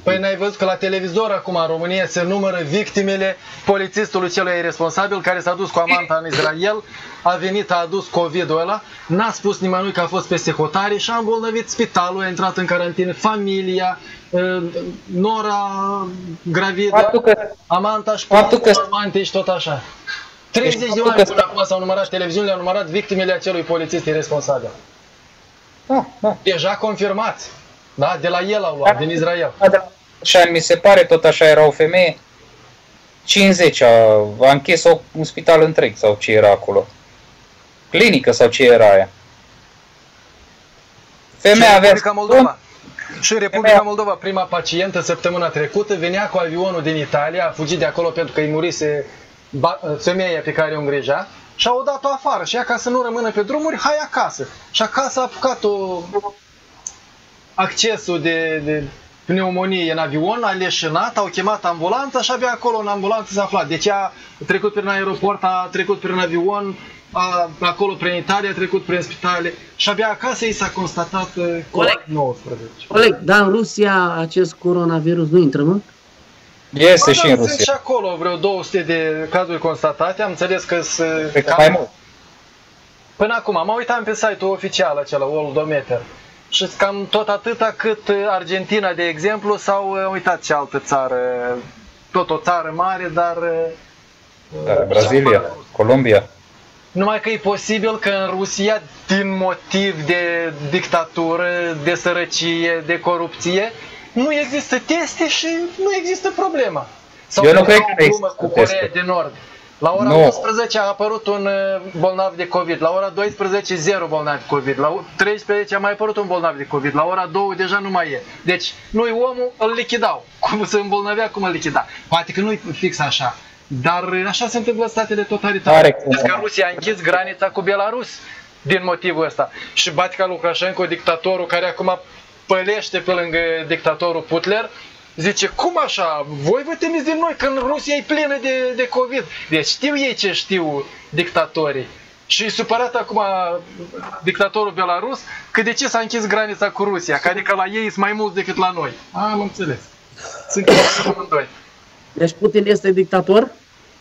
Păi n-ai văzut că la televizor acum în România se numără victimele polițistului celui responsabil care s-a dus cu amanta în Israel, a venit, a adus COVID-ul ăla, n-a spus nimănui că a fost peste hotare și a îmbolnăvit spitalul, a intrat în carantină, familia, ă, nora gravidă, Faptul că, amanta și faptul că- amante și tot așa. 30 de faptul oameni că- până acum s-au numărat televiziunile, au numărat victimele acelui polițist irresponsabil. da, da. Deja confirmați. Da? De la el au luat, din Israel. Da, da. Așa, mi se pare, tot așa era o femeie, 50 a, a închis o, un spital întreg sau ce era acolo. Clinică sau ce era aia. Femeia și avea Republica Moldova. Și în Republica Femeia- Moldova, prima pacientă săptămâna trecută venea cu avionul din Italia, a fugit de acolo pentru că îi murise ba- femeia pe care o îngrija și au dat-o afară și ea ca să nu rămână pe drumuri, hai acasă. Și acasă a apucat-o accesul de, de pneumonie în avion, a leșinat, au chemat ambulanța și abia acolo în ambulanță s-a aflat. Deci a trecut prin aeroport, a trecut prin avion, a, acolo prin Italia, a trecut prin spitale și abia acasă i s-a constatat uh, COVID-19. Oleg, dar în Rusia acest coronavirus nu intră, mă? Este Ba și da, în Sunt și Rusia. acolo vreo 200 de cazuri constatate, am înțeles că sunt Cred că mai mult. Până acum, mă uitam pe site-ul oficial acela, Worldometer. Și cam tot atâta cât uh, Argentina, de exemplu, sau uh, uitat ce altă țară, tot o țară mare, dar... uh, Da, Brazilia, Columbia. Numai că e posibil că în Rusia, din motiv de dictatură, de sărăcie, de corupție, nu există teste și nu există problema. Sau Eu nu că cred au că o glumă există cu Coreea teste. de Nord. La ora Nu. 11 a apărut un uh, bolnav de COVID, la ora 12 zero bolnavi de COVID, la 13 a mai apărut un bolnav de COVID, la ora 2 deja nu mai e. Deci, noi omul îl lichidau. *laughs* Cum se îmbolnăvea, cum îl lichida. Poate că nu-i fix așa. Dar uh, așa se întâmplă în statele totalitare. Are cum. Deci că Rusia a închis granița cu Belarus din motivul ăsta. Și Batica Lukashenko, dictatorul care acum pălește pe lângă dictatorul Putler, zice, cum așa? Voi vă temeți de noi când Rusia e plină de, de COVID. Deci știu ei ce știu dictatorii. Și e supărat acum dictatorul Belarus că de ce s-a închis granița cu Rusia, că adică la ei sunt mai mulți decât la noi. Am înțeles. Sunt amândoi. Deci Putin este dictator?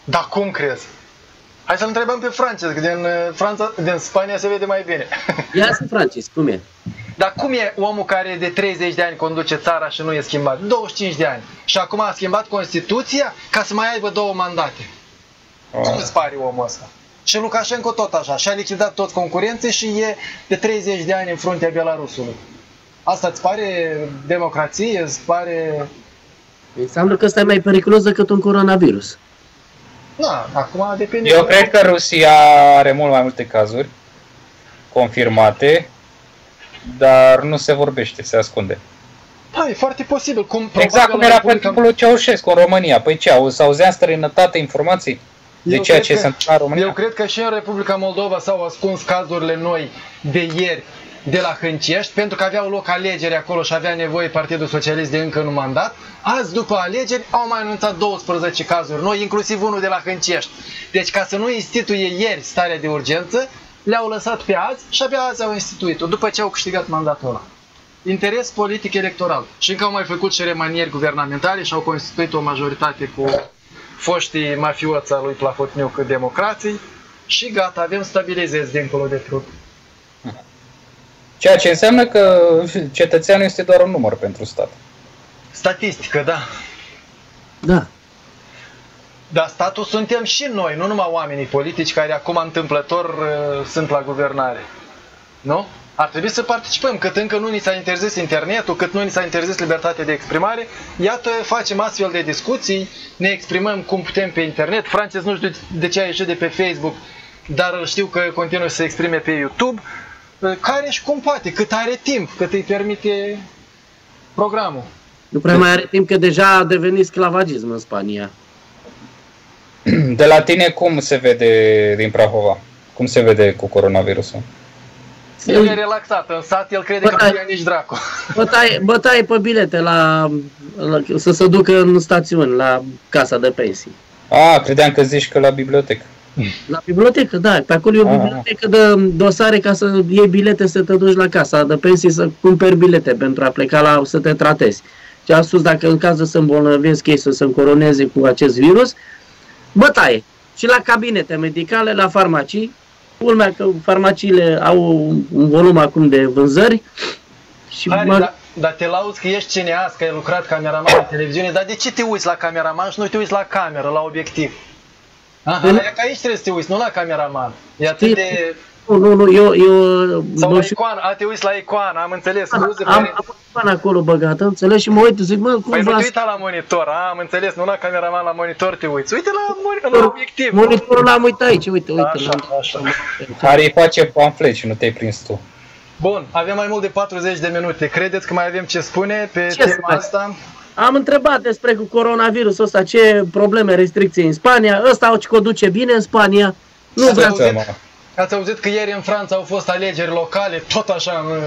Dar cum crezi? Hai să-l întrebăm pe Francis, că din, uh, Franța, din Spania se vede mai bine. Ia să Francis, cum e? Dar cum e omul care de 30 de ani conduce țara și nu e schimbat? 25 de ani. Și acum a schimbat Constituția ca să mai aibă două mandate. Cum îți pare omul ăsta? Și Lukashenko tot așa. Și-a lichidat toți concurenții și e de 30 de ani în fruntea Belarusului. Asta îți pare democrație? Îți pare... Înseamnă că ăsta e mai periculos decât un coronavirus. Na, acum depinde. Eu cred că Rusia are mult mai multe cazuri confirmate, dar nu se vorbește, se ascunde. Da, e foarte posibil. Cum, Exact cum probabil era pe Republica- timpul lui Ceaușescu în România. Păi ce, au, s-auzea în străinătate informații de Eu ceea cred ce că- se întâmplă în România? Eu cred că și în Republica Moldova s-au ascuns cazurile noi de ieri de la Hâncești, pentru că aveau loc alegeri acolo și avea nevoie Partidul Socialist de încă un mandat. Azi, după alegeri, au mai anunțat 12 cazuri noi, inclusiv unul de la Hâncești. Deci, ca să nu instituie ieri starea de urgență, le-au lăsat pe azi și abia azi au instituit-o, după ce au câștigat mandatul ăla. Interes politic electoral. Și încă au mai făcut și remanieri guvernamentale și au constituit o majoritate cu foștii mafioți al lui Plahotniuc democrații și gata, avem stabilizezi dincolo de trup. Ceea ce înseamnă că cetățeanul este doar un număr pentru stat. Statistică, da. Da. Dar statul suntem și noi, nu numai oamenii politici care acum întâmplător uh, sunt la guvernare. Nu? Ar trebui să participăm, cât încă nu ni s-a interzis internetul, cât nu ni s-a interzis libertatea de exprimare. Iată, facem astfel de discuții, ne exprimăm cum putem pe internet. Franțez nu știu de ce a ieșit de pe Facebook, dar știu că continuă să se exprime pe YouTube. Uh, Care și cum poate, cât are timp, cât îi permite programul. Nu prea mai are timp că deja a devenit sclavagism în Spania. *clears throat* De la tine cum se vede din Prahova? Cum se vede cu coronavirusul? El e relaxat în sat, el crede că Bă, nu ia nici dracu. *laughs* Bătaie, bătaie pe bilete la, la, să se ducă în stațiuni, la casa de pensii. A, credeam că zici că la bibliotecă. *laughs* La bibliotecă, da, pe acolo e o Ah. bibliotecă de dosare ca să iei bilete să te duci la casa de pensii să cumperi bilete pentru a pleca la, să te tratezi. Și a spus dacă în caz să se îmbolnăvesc ei să se încoroneze cu acest virus, bătaie. Și la cabinete medicale, la farmacii, culmea că farmaciile au un volum acum de vânzări și Harry, mă, dar da, te lauzi că ești cineast, că ai lucrat cameraman la televiziune, dar de ce te uiți la cameraman și nu te uiți la cameră, la obiectiv? Aha, Păi nu- e că aici trebuie să te uiți, nu la cameraman. E atât Știi, de... nu, nu, nu, eu, eu Sau mă la știu- icoană, a, te uiți la icoană, am înțeles, am, scuze, am, pare... am un acolo băgată, înțelegi? Și mă uit, zic, mă, cum Păi nu v-ați- te uita la monitor, a, am înțeles, nu la cameraman, la monitor te uiți. Uite la, moni- la obiectiv. Monitorul l-am uitat aici, uite, uite. Așa, l-am- așa. Harry face pamflet și nu te-ai prins tu. Bun, avem mai mult de 40 de minute. Credeți că mai avem ce spune pe Ce să tema mai- asta? Am întrebat despre cu coronavirusul ăsta, ce probleme, restricții în Spania, ăsta o o duce bine în Spania, nu Ați vrea auzit? Seama. Ați auzit că ieri în Franța au fost alegeri locale, tot așa în,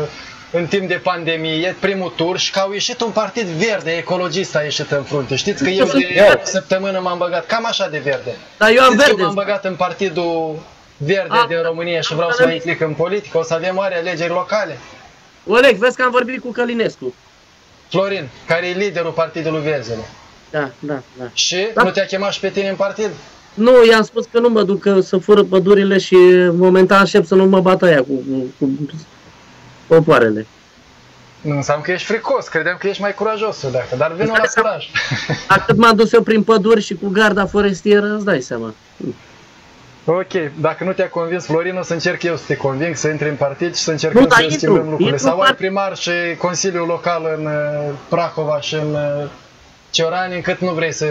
în timp de pandemie, primul tur și că au ieșit un partid verde, ecologist a ieșit în frunte. Știți că eu de Eu. o săptămână m-am băgat cam așa de verde. Dar eu am Știți că verde. m-am băgat în partidul verde A, din România și vreau să mă implic în politică, o să avem oare alegeri locale. Oleg, vezi că am vorbit cu Călinescu. Florin, care e liderul Partidului Verzele. Da, da, da. Și Da. nu te-a chemat și pe tine în partid? Nu, i-am spus că nu mă duc că să fură pădurile și momentan aștept să nu mă bată aia cu, cu, cu popoarele. Nu înseamnă că ești fricos, credeam că ești mai curajos dacă, dar vină la curaj. Atât m-am dus eu prin păduri și cu garda forestieră, îți dai seama. Ok, dacă nu te-a convins Florin, o să încerc eu să te conving să intri în partid și să încercăm Nu, dar să intru, schimbăm lucrurile. intru Sau în ai part- primar și Consiliul Local în uh, Prahova și în uh, Ciorani, încât nu vrei să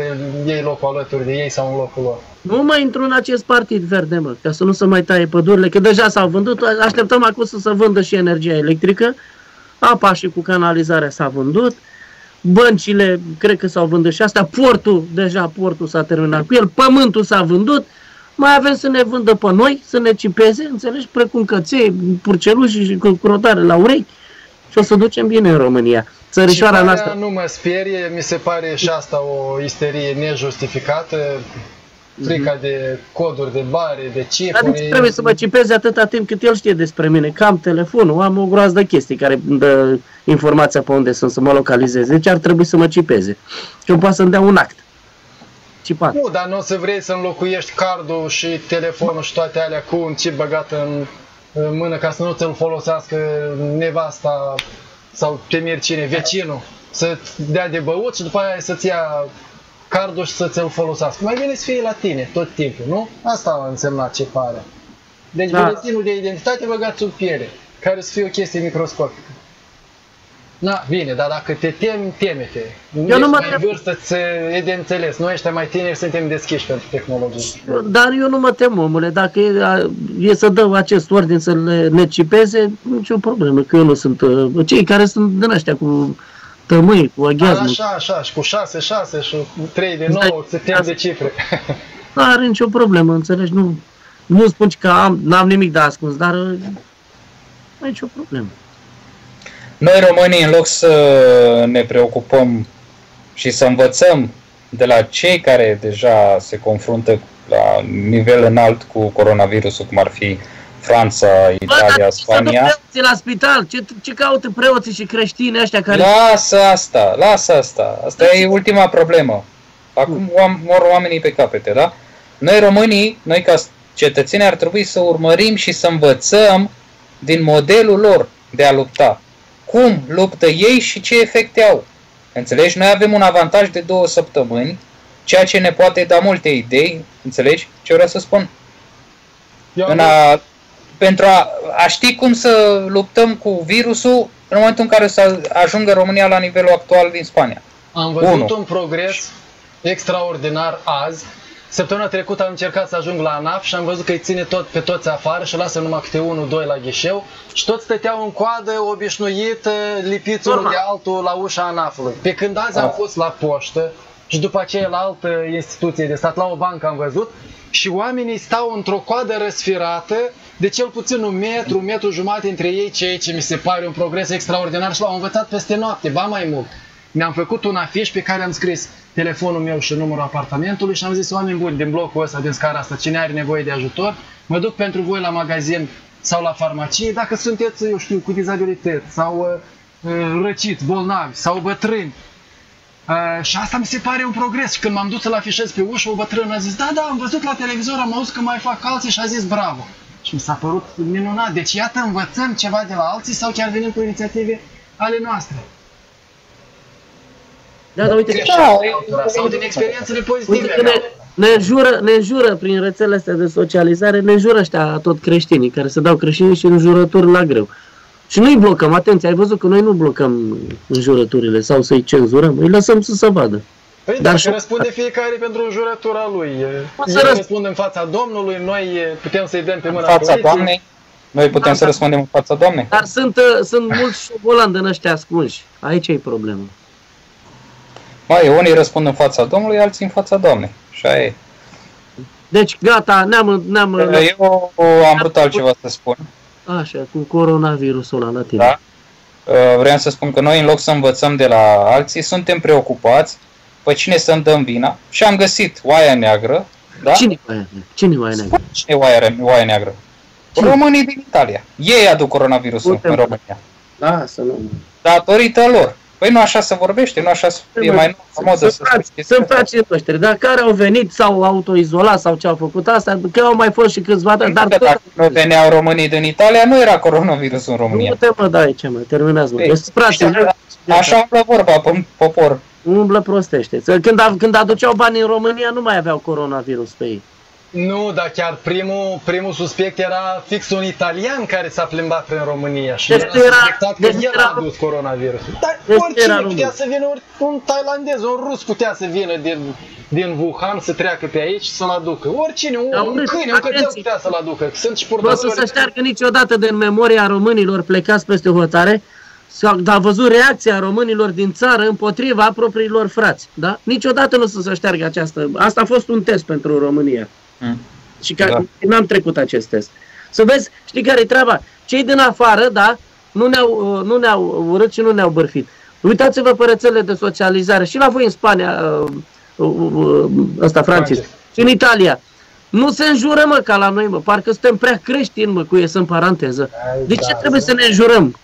iei locul alături de ei sau în locul lor. Nu mai intru în acest partid verde, mă, ca să nu se mai taie pădurile, că deja s-au vândut, așteptăm acum să se vândă și energia electrică, apa și cu canalizarea s-a vândut, băncile, cred că s-au vândut și astea, portul, deja portul s-a terminat cu el, pământul s-a vândut, mai avem să ne vândă pe noi, să ne cipeze, înțelegi, precum căței, purceluși și cu crotare la urechi. Și o să ducem bine în România. Țărișoara Ciparea noastră. nu mă sperie, mi se pare și asta o isterie nejustificată, frica de coduri de bare, de Dar cifre. de ce trebuie să mă cipeze atâta timp cât el știe despre mine? Că am telefonul, am o groază de chestii care îmi dă informația pe unde sunt să mă localizeze. Deci ar trebui să mă cipeze. Și eu poate să-mi dea un act. Cipat. Nu, dar nu o să vrei să înlocuiești cardul și telefonul și toate alea cu un chip băgat în, în mână ca să nu ți-l folosească nevasta sau te miri cine, vecinul, să dea de băut și după aia să-ți ia cardul și să ți-l folosească. Mai bine să fie la tine tot timpul, nu? Asta a însemnat ce pare. Deci Da. buletinul de identitate băgat sub piele, care să fie o chestie microscopică. Na, bine, dar dacă te temi, teme-te. Nu Eu nu ești mă mai tem. vârstă, ți e de înțeles. Noi ăștia mai tineri suntem deschiși pentru tehnologie. Dar eu nu mă tem, omule. Dacă e, a- e să dăm acest ordin să le, ne cipeze, nicio problemă. Că eu nu sunt... uh, Cei care sunt din ăștia cu tămâi, cu aghiazmul. Așa, așa, și cu 6, 6 și 3 de 9, se tem de cifre. Nu are nicio problemă, înțelegi? Nu, nu spun că am, n-am nimic de ascuns, dar uh, nu e nicio problemă. Noi românii, în loc să ne preocupăm și să învățăm de la cei care deja se confruntă la nivel înalt cu coronavirusul, cum ar fi Franța, Italia, Bă, dar ce să duc Spania, preoții la spital? Ce, ce caută preoții și creștini ăștia care... lasă asta, lasă asta. Asta e ultima problemă. Acum oam- mor oamenii pe capete, da? Noi românii, noi ca cetățeni ar trebui să urmărim și să învățăm din modelul lor de a lupta. Cum luptă ei și ce efecte au. Înțelegi? Noi avem un avantaj de două săptămâni, ceea ce ne poate da multe idei, înțelegi ce vreau să spun? Eu În am, a, pentru a, a ști cum să luptăm cu virusul în momentul în care să ajungă România la nivelul actual din Spania. am văzut Unu. un progres extraordinar azi. Săptămâna trecută am încercat să ajung la ANAF și am văzut că îi ține tot pe toți afară și lasă numai câte unul, doi la ghișeu și toți stăteau în coadă obișnuit, lipiți unul Normal. de altul la ușa ANAF-ului. Pe când azi am Ah. fost la poștă, și după aceea la altă instituție de stat, la o bancă am văzut, și oamenii stau într-o coadă răsfirată de cel puțin un metru, un metru jumate între ei, ceea ce mi se pare un progres extraordinar și l-au învățat peste noapte, ba mai mult. Mi-am făcut un afiș pe care am scris telefonul meu și numărul apartamentului și am zis, oameni buni, din blocul ăsta, din scara asta, cine are nevoie de ajutor, mă duc pentru voi la magazin sau la farmacie, dacă sunteți, eu știu, cu dizabilități sau uh, răciți, bolnavi sau bătrâni. Uh, și asta mi se pare un progres. Și când m-am dus să-l afișez pe ușă, o bătrână a zis, da, da, am văzut la televizor, am auzit că mai fac alții și a zis bravo. Și mi s-a părut minunat. Deci iată, învățăm ceva de la alții sau chiar venim cu inițiative ale noastre. Da, dar uite, Da, sau din experiențele pozitive. uite că ne, ne, jură, ne jură prin rețelele astea de socializare, ne jură ăștia tot creștinii care se dau creștini și în jurături la greu. Și nu-i blocăm, atenție, ai văzut că noi nu blocăm înjurăturile sau să-i cenzurăm, îi lăsăm să se vadă. Păi Dar dacă și- răspunde fiecare pentru înjurătura lui. să El răs- răspunde în fața Domnului, noi putem să-i dăm pe În mâna fața poliției. Doamnei, noi putem Da, să da. răspundem în fața Doamnei. Dar sunt, uh, sunt mulți șobolan din ăștia ascunși. Aici e problema. Mai, unii răspund în fața Domnului, alții în fața Doamnei. Așa e. Deci, gata, ne-am, ne-am Eu am vrut altceva să spun. așa, cu coronavirusul ăla la tine. Da. Uh, Vreau să spun că noi, în loc să învățăm de la alții, suntem preocupați pe cine să-mi dăm vina și am găsit oaia neagră. Da? Cine e aia? Cine e aia neagră? Cine e oaia, oaia neagră? Cine? Românii din Italia. Ei aduc coronavirusul Uite, în mă. România. Da, să nu... Datorită lor. Păi nu așa se vorbește, nu așa e mai nou modă Sunt să frați, spui sunt frații noștri, dar care au venit sau autoizolat sau ce au făcut asta, că au mai fost și câțiva, dar, dar Dar tot... dacă nu veneau românii din Italia, nu era coronavirusul în Nu România. te mă dai ce mă, terminați mă. Ei, Deci, frații, Așa umblă vorba pe popor. umblă prostește. Când, a- când aduceau bani în România, nu mai aveau coronavirus pe ei. Nu, dar chiar primul, primul suspect era fix un italian care s-a plimbat prin România și Deci era era- suspectat că deci el era- a adus coronavirusul. Dar Deci oricine era putea român. să vină, ori un tailandez, un rus putea să vină din, din Wuhan să treacă pe aici și să-l aducă. Oricine, un, Dar un unde- câine, un cățel atenție. putea să-l aducă. Sunt și Nu o să purtători. se șteargă niciodată din memoria românilor plecați peste hotare, sau- dar a văzut reacția românilor din țară împotriva propriilor frați. Da? Niciodată nu o să se șteargă această... Asta a fost un test pentru România. Mm. Și care Da. n-am trecut acest test. Să vezi, știi care e treaba? Cei din afară, da, nu ne-au, uh, nu ne-au urât și nu ne-au bârfit. Uitați-vă pe rețelele de socializare și la voi în Spania, uh, uh, uh, ăsta Francis, Francis. și în Italia. Nu se înjură, mă, ca la noi, mă. Parcă suntem prea creștini, mă, cu ies în paranteză. De ce Da, trebuie să ne înjurăm?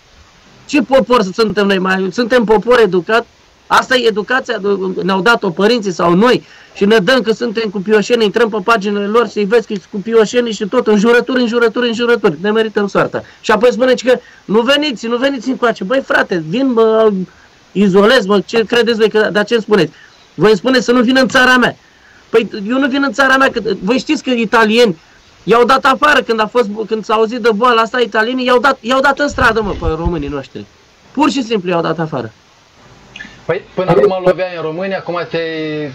Ce popor suntem noi? Mai, suntem popor educat? Asta e educația, ne-au dat-o părinții sau noi și ne dăm că suntem cu pioșeni, intrăm pe paginile lor și îi vezi că cu pioșeni și tot, înjurături, înjurături, înjurături. Ne merităm soarta. Și apoi spune că nu veniți, nu veniți încoace. Băi frate, vin, mă, izolez, mă, ce credeți voi, că, dar ce îmi spuneți? Voi îmi spuneți să nu vin în țara mea. Păi eu nu vin în țara mea, că voi știți că italieni i-au dat afară când a fost, când s-a auzit de boala asta, italienii i-au dat, i-au dat în stradă, mă, pe românii noștri. Pur și simplu i-au dat afară. Păi până acum loveai în România, acum te-ai uh,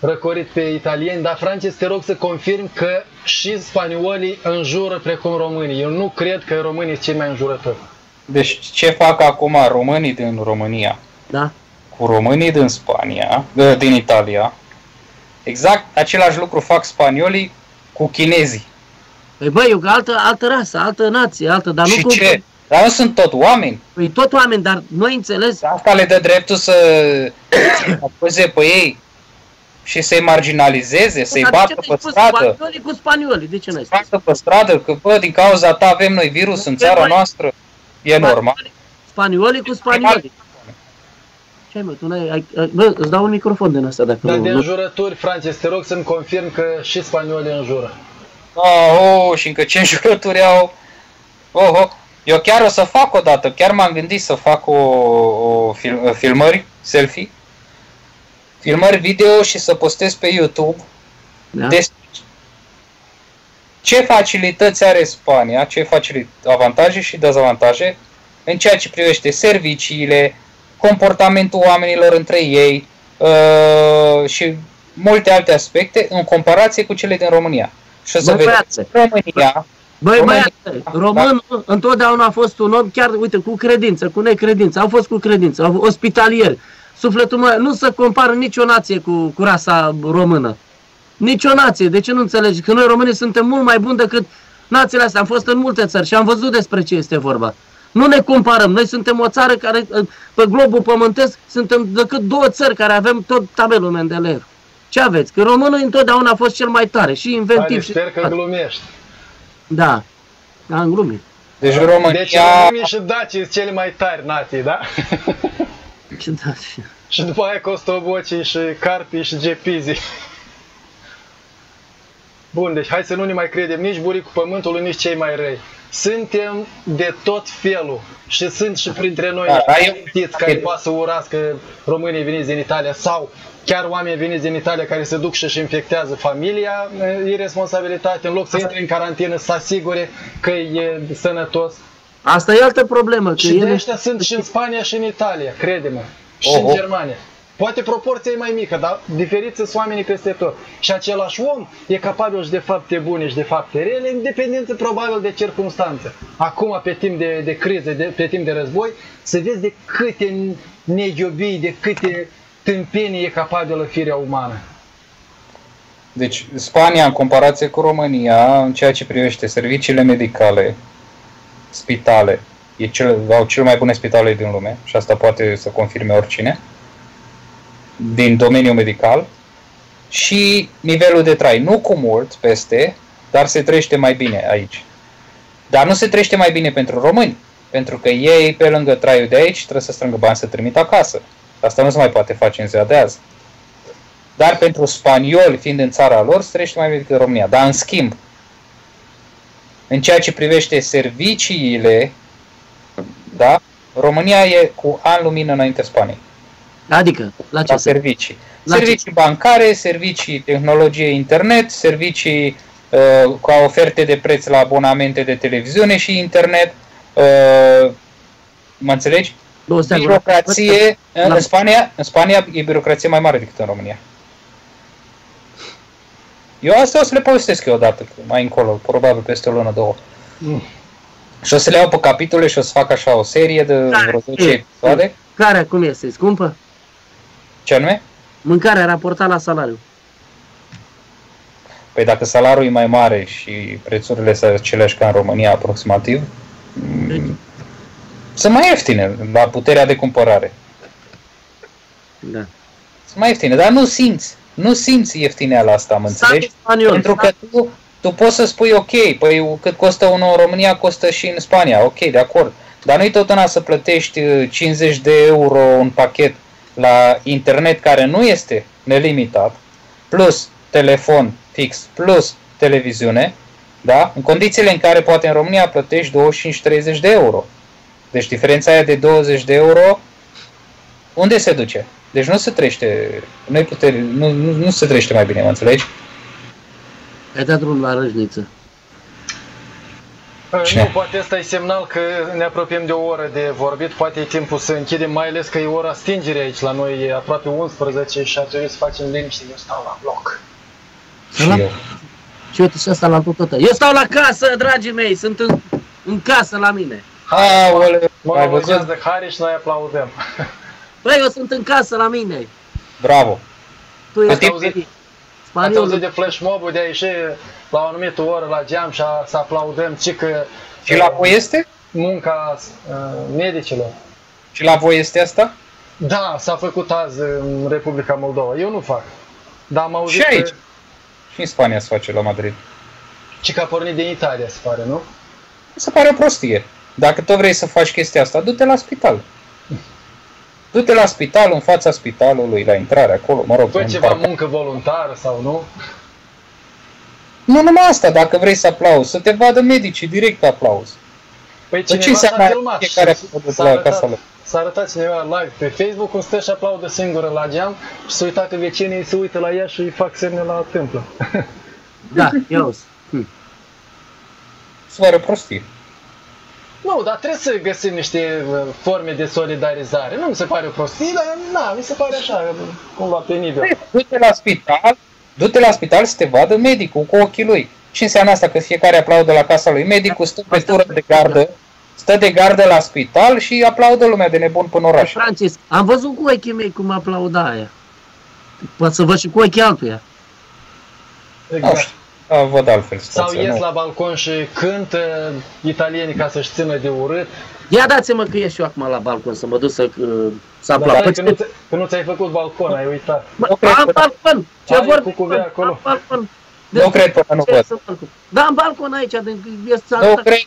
răcorit pe italieni, dar Francis, te rog să confirm că și spaniolii înjură precum românii. Eu nu cred că românii sunt cei mai înjurători. Deci ce fac acum românii din România Da? cu românii din Spania, ă, din Italia, exact același lucru fac spaniolii cu chinezii. Păi băi, eu că altă, altă rasă, altă nație, altă, dar nu și cu... ce? Dar nu sunt tot oameni. Păi tot oameni, dar noi înțeles, Asta le dă dreptul să *coughs* acuze pe ei și să-i marginalizeze, să-i Dar de bată ce pe te-ai spus stradă. Spaniolii cu spaniolii, de ce n-ai spus? Bată pe stradă, că bă, din cauza ta avem noi virus în țara noastră. E normal. Spaniolii cu spaniolii. Ce ai, mă, tu n-ai, ai, ai, bă, îți dau un microfon din asta dacă Dar nu, de nu. înjurături, Francis, te rog să-mi confirm că și spaniolii înjură. Oh, oh, și încă ce *laughs* înjurături au. Oh, oh. Eu chiar o să fac o dată, chiar m-am gândit să fac o, o film, filmări, selfie, filmări video și să postez pe YouTube Da? despre ce facilități are Spania, ce facilit- avantaje și dezavantaje în ceea ce privește serviciile, comportamentul oamenilor între ei uh, și multe alte aspecte în comparație cu cele din România. Și o să Bă, vedeți, România, Băi, România- băiate, românul întotdeauna a fost un om, chiar, uite, cu credință, cu necredință, au fost cu credință, au fost ospitalieri. Sufletul meu, nu să compară nicio nație cu, cu rasa română. Nicio nație. De ce nu înțelegi? Că noi românii suntem mult mai buni decât națiile astea. Am fost în multe țări și am văzut despre ce este vorba. Nu ne comparăm. Noi suntem o țară care, pe globul pământesc, suntem decât două țări care avem tot tabelul Mendeleev. Ce aveți? Că românul întotdeauna a fost cel mai tare și inventiv. Hai, și... sper că glumești. Da, am glumit. Deci România... Deci românii și dacii sunt cele mai tari nații, da? *laughs* Ce da, și după aia costobocii și carpii și gepizii. Bun, deci hai să nu ne mai credem nici buricul pământului, nici cei mai răi. Suntem de tot felul și sunt și printre noi Da, niște ai- știți care poate să urască românii veniți din Italia sau chiar oameni veniți din Italia care se duc și își infectează familia, e irresponsabilitate, în loc să intre în carantină, să asigure că e sănătos. Asta e altă problemă. Că Și de ele... ăștia sunt și în Spania și în Italia, crede-mă. Și Oho. în Germania. Poate proporția e mai mică, dar diferiți sunt oamenii peste tot. Și același om e capabil și de fapte bune și de fapte rele, independență probabil de circunstanțe. Acum, pe timp de, de criză, de, pe timp de război, să vezi de câte neghiobii, de câte tâmpenii e capabilă firea umană. Deci Spania, în comparație cu România, în ceea ce privește serviciile medicale, spitale, e cel, au cel mai bune spitale din lume și asta poate să confirme oricine, din domeniul medical, și nivelul de trai. Nu cu mult peste, dar se trăiește mai bine aici. Dar nu se trăiește mai bine pentru români, pentru că ei, pe lângă traiul de aici, trebuie să strângă bani să trimită acasă. Asta nu se mai poate face în ziua de azi. Dar pentru spanioli, fiind în țara lor, se trăiește mai bine decât în România. Dar în schimb, în ceea ce privește serviciile, da, România e cu an lumină înainte Spaniei. Adică, la ce La se... servicii. La ce? servicii bancare, servicii tehnologie internet, servicii uh, ca oferte de preț la abonamente de televiziune și internet. Uh, mă înțelegi? Două stea- Birocrație. În, La- în, Spania, în Spania e birocrație mai mare decât în România. Eu asta o să le povestesc eu odată, mai încolo, probabil peste o lună, două. Mm. Și o să le iau pe capitole și o să fac așa o serie de vreo 10 episoade. Care acum este? Scumpă? Ce anume? Mâncarea raportat la salariu. Păi dacă salariul e mai mare și prețurile sunt aceleași ca în România aproximativ, mm, sunt mai ieftine la puterea de cumpărare. Da. Sunt mai ieftine, dar nu simți. Nu simți ieftineala asta, mă înțelegi? spaniol. Pentru că tu, tu poți să spui ok, păi cât costă unul în România, costă și în Spania, ok, de acord. Dar nu-i tot una să plătești uh, 50 de euro un pachet la internet care nu este nelimitat, plus telefon fix, plus televiziune, da? În condițiile în care poate în România plătești 25-30 de euro. Deci diferența aia de 20 de euro, unde se duce? Deci nu se trește, nu, putere, nu, nu, nu se trește mai bine, mă înțelegi? Ai dat drum la răjniță. Ce? Nu, poate asta e semnal că ne apropiem de o oră de vorbit, poate e timpul să închidem, mai ales că e ora stingerii aici la noi, e aproape 11 și ar trebui să facem liniște, eu stau la bloc. Și eu. Și uite și asta la tot. Eu stau la casă, dragii mei, sunt în, în casă la mine. Aoleu, Mă ai rog, văzut? de Hariș și noi aplaudăm. *laughs* Băi, eu sunt în casă la mine. Bravo. Tu ești Ați auzit? Ați auzit spaniolul. de flash mob de a ieși la o anumită oră la geam și a, să aplaudăm, ci că Și la voi este? munca uh, medicilor. Și la voi este asta? Da, s-a făcut azi în Republica Moldova. Eu nu fac. Dar am auzit Și aici. că, Și în Spania se face la Madrid. ci că a pornit din Italia, se pare, nu? Mi se pare o prostie. Dacă tu vrei să faci chestia asta, du-te la spital. Du-te la spital, în fața spitalului, la intrare acolo, mă rog. Fă în ceva parc. muncă voluntară sau nu? Nu numai asta, dacă vrei să aplauzi, să te vadă medicii direct aplauz. Păi ce cineva s-a înseamnă filmat fiecare și a s-a la arătat, casa lui? s-a arătat cineva live pe Facebook cum stă și aplaudă singură la geam și se uita că vecinii se uită la ea și îi fac semne la tâmplă. Da, *laughs* eu sunt. Hm. Se pare o prostie. Nu, dar trebuie să găsim niște uh, forme de solidarizare. Nu mi se pare o prostie, dar na, mi se pare așa, uh, cumva penibil. Du-te la spital, du-te la spital să te vadă medicul cu ochii lui. Ce înseamnă asta? Că fiecare aplaudă la casa lui. Medicul stă pe tură de gardă, stă de gardă la spital și aplaudă lumea de nebun până oraș. Francis, am văzut cu ochii mei cum aplauda aia. Poate să văd și cu ochii altuia. Nu Exact. Știu, a, văd altfel Sau situația, ies nu. la balcon și cântă italienii ca să-și țină de urât. Ia dați-mă că ieși eu acum la balcon să mă duc să, uh, să Dar aplaud. stai Păi, că nu, ți- că nu ți-ai făcut balcon, ai uitat. Mă, Nu cred am că- balcon! Ce Ai vorbi? cucuvea acolo. Am balcon. Nu cred până nu Ce văd. să balcon? Da, am balcon aici, de, este Nu cred,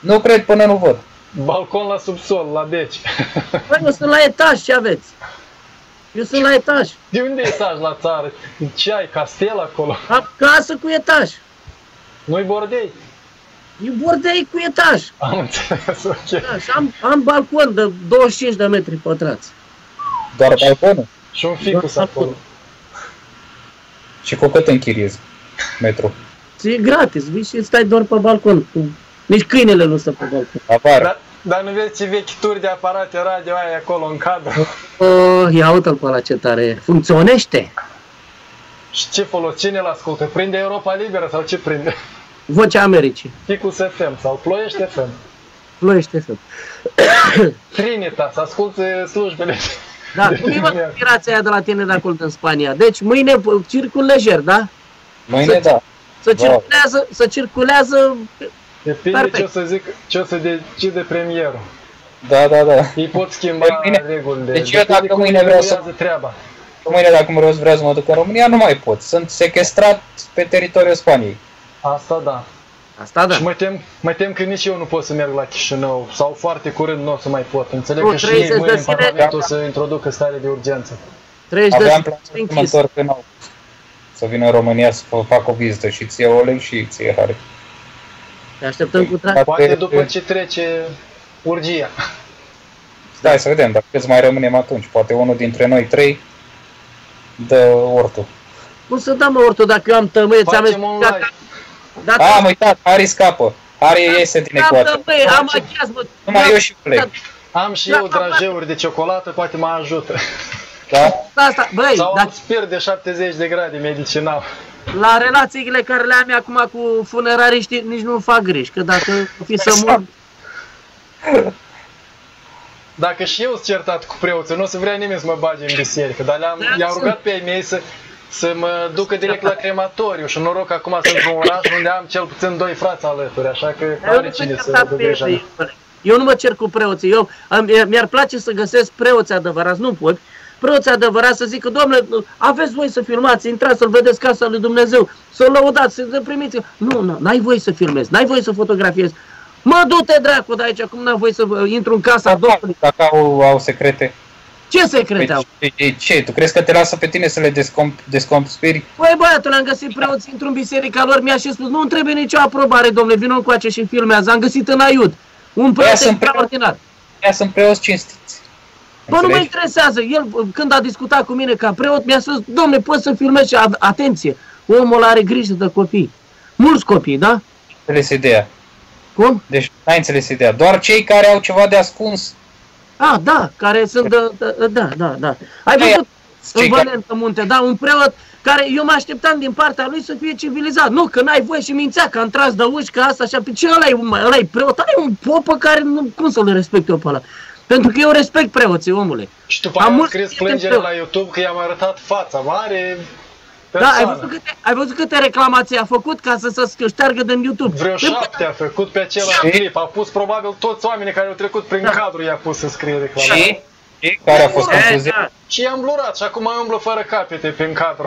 nu cred până nu văd. Balcon la subsol, la deci. Băi, eu sunt la etaj, ce aveți? Eu sunt la etaj. De unde etaj la țară? Ce ai, castel acolo? Am casă cu etaj. Nu-i bordei? E bordei cu etaj. Am înțeles, ok. Da, și am, am balcon de 25 de metri pătrați. Doar balconul. Și un ficus acolo. Și cu cât închiriezi metru? E gratis, vii și stai doar pe balcon. Cu... Nici câinele nu stă pe balcon. Avară. Dar, dar nu vezi ce vechituri de aparate radio ai acolo în cadru? Oh, ia uite-l pe ăla ce tare e. Funcționește. Și ce folos? Cine îl ascultă? Prinde Europa Liberă sau ce prinde? Vocea Americii. Ficus FM sau Ploiește FM? Ploiește *coughs* să. Trinitas, ascultă slujbele. Da, de *coughs* cum e mă dimineață. inspirația aia de la tine de acolo în Spania? Deci mâine p- circul lejer, da? Mâine Să- da. Să Wow. circulează, să circulează Depinde Perfect. ce o să zic, ce o să decide premierul. Da, da, da. Ei pot schimba Păi mâine- regulile. deci eu Depinde dacă cum mâine vreau să- evoluează treaba. Mâine dacă mă vreau să mă duc în România, nu mai pot. Sunt sequestrat pe teritoriul Spaniei. Asta da. Asta da. Și mă tem, mă tem că nici eu nu pot să merg la Chișinău sau foarte curând nu o să mai pot. Înțeleg Nu, că și 30 ei de mâine în zile- Parlament o să introducă stare de urgență. 30 de Aveam plan să zile mă închis. întorc în august. Să vin în România să fă- fac o vizită și ție Oleg și ție Harry. Te așteptăm cu drag. Poate după ce trece urgia. Da, să vedem, dacă câți mai rămânem atunci. Poate unul dintre noi trei dă ortul. Cum să dăm ortul dacă eu am tămâie, ți-am Facem un explicat. live. Da, A, am uitat, Harry scapă. Harry iese din am ecuație. tămâie, am acheaz, mă. Numai eu și Oleg. Am și Da, eu da, da. drajeuri de ciocolată, poate mă ajută. Da? Asta, băi, Sau dar un spirit de 70 de grade medicinal. La relațiile care le am eu acum cu funerariștii, nici nu fac griji, că dacă o fi să mor, Dacă și eu sunt certat cu preoții, nu o să vrea nimeni să mă bage în biserică, dar le-am, Da, i-am sunt. rugat pe ei mei să, să mă ducă direct la crematoriu și noroc că acum sunt într-un oraș unde am cel puțin doi frați alături, așa că eu are nu cine sunt să certat ducă pe ei, grija. mea. băi. Eu nu mă cer cu preoții, eu am, mi-ar place să găsesc preoți adevărați, nu pot, preoți adevărați să zică, domnule, aveți voi să filmați, intrați să-L vedeți casa lui Dumnezeu, să-L lăudați, să-L primiți. Nu, nu, n-ai voie să filmezi, n-ai voie să fotografiezi. Mă, du-te dracu de aici, cum n-am voie să uh, intru în casa Domnului. Dacă au, au secrete. Ce secrete au? Păi, ce, ce, tu crezi că te lasă pe tine să le descom, descompspiri? Păi băiatul, am găsit preoți într-un biserică lor, mi-a și spus, nu îmi trebuie nicio aprobare, domnule, vină încoace și filmează. Am găsit în Aiud. Un preot sunt preot. extraordinar. Ea sunt preoți cinstiți. Bă, nu mă Înțelegi? interesează. El, când a discutat cu mine ca preot, mi-a spus, domnule, poți să filmezi și a- atenție. Omul are grijă de copii. Mulți copii, da? înțeles ideea. Cum? Deci n-ai înțeles ideea. Doar cei care au ceva de ascuns. Ah, da, care sunt de, de, da, da, da. Ai Da, văzut în cei care- Valentă Munte, da, un preot care eu mă așteptam din partea lui să fie civilizat. Nu, că n-ai voie și mințea că am tras de uși, că asta așa. Pe ce ăla e, mă, ăla e preot? Ăla e un popă care nu, cum să-l respect eu pe ăla? Pentru că eu respect preoții, omule. Și după Am aia am mulți scris prieteni plângere preoți. la YouTube că i-am arătat fața mare Da, ai persoană. văzut, câte, ai văzut câte reclamații a făcut ca să se șteargă din YouTube? Vreo Păi, șapte a făcut pe același Și? clip. A pus probabil toți oamenii care au trecut prin Da. cadru i-a pus să scrie reclamații. Și, și care a fost E, concluzia? da. Și i-am blurat și acum umblă fără capete prin cadru.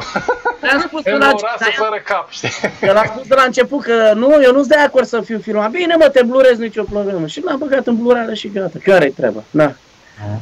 Ți-am spus În la orașul fără cap, știi? El a spus de la început că nu, eu nu-ți de acord să fiu filmat. Bine mă, te blurez nicio problemă. Și l-am băgat în blurare și gata. Care-i treaba? Na.